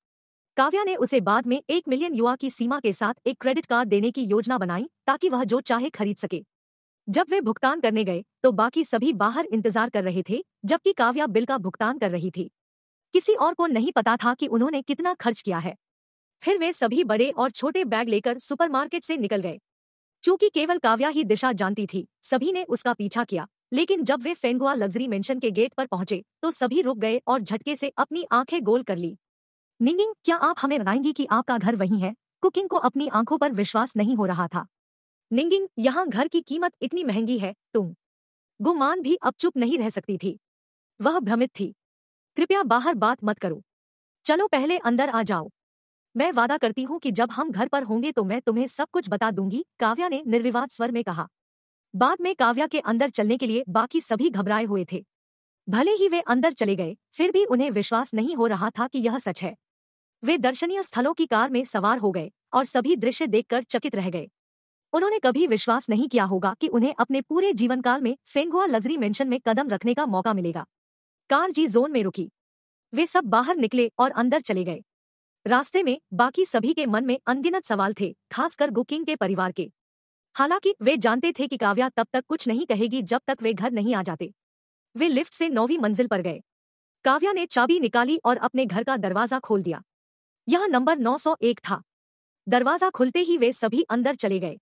काव्या ने उसे बाद में एक मिलियन युवा की सीमा के साथ एक क्रेडिट कार्ड देने की योजना बनाई ताकि वह जो चाहे खरीद सके। जब वे भुगतान करने गए तो बाकी सभी बाहर इंतज़ार कर रहे थे, जबकि काव्या बिल का भुगतान कर रही थी। किसी और को नहीं पता था कि उन्होंने कितना खर्च किया है। फिर वे सभी बड़े और छोटे बैग लेकर सुपरमार्केट से निकल गए। चूँकि केवल काव्या ही दिशा जानती थी, सभी ने उसका पीछा किया, लेकिन जब वे फेंगुआ लग्जरी मेंशन के गेट पर पहुँचे तो सभी रुक गए और झटके से अपनी आँखें गोल कर ली। निंगिंग, क्या आप हमें बताएँगी कि आपका घर वही है? कुकिंग को अपनी आँखों पर विश्वास नहीं हो रहा था। निंगिंग, यहाँ घर की कीमत इतनी महँगी है, तुम। गुमान भी अब चुप नहीं रह सकती थी। वह भ्रमित थी। कृपया बाहर बात मत करो। चलो पहले अंदर आ जाओ। मैं वादा करती हूँ कि जब हम घर पर होंगे तो मैं तुम्हें सब कुछ बता दूँगी, काव्या ने निर्विवाद स्वर में कहा। बाद में काव्या के अंदर चलने के लिए बाकी सभी घबराए हुए थे। भले ही वे अंदर चले गए, फिर भी उन्हें विश्वास नहीं हो रहा था कि यह सच है। वे दर्शनीय स्थलों की कार में सवार हो गए और सभी दृश्य देखकर चकित रह गए। उन्होंने कभी विश्वास नहीं किया होगा कि उन्हें अपने पूरे जीवन काल में फेंगुआ लग्जरी मेंशन में कदम रखने का मौका मिलेगा। कार जी जोन में रुकी। वे सब बाहर निकले और अंदर चले गए। रास्ते में बाकी सभी के मन में अनगिनत सवाल थे, खासकर गुकिंग के परिवार के। हालाँकि वे जानते थे कि काव्या तब तक कुछ नहीं कहेगी जब तक वे घर नहीं आ जाते। वे लिफ्ट से नौवीं मंजिल पर गए। काव्या ने चाबी निकाली और अपने घर का दरवाज़ा खोल दिया। यह नंबर 901 था। दरवाज़ा खुलते ही वे सभी अंदर चले गए।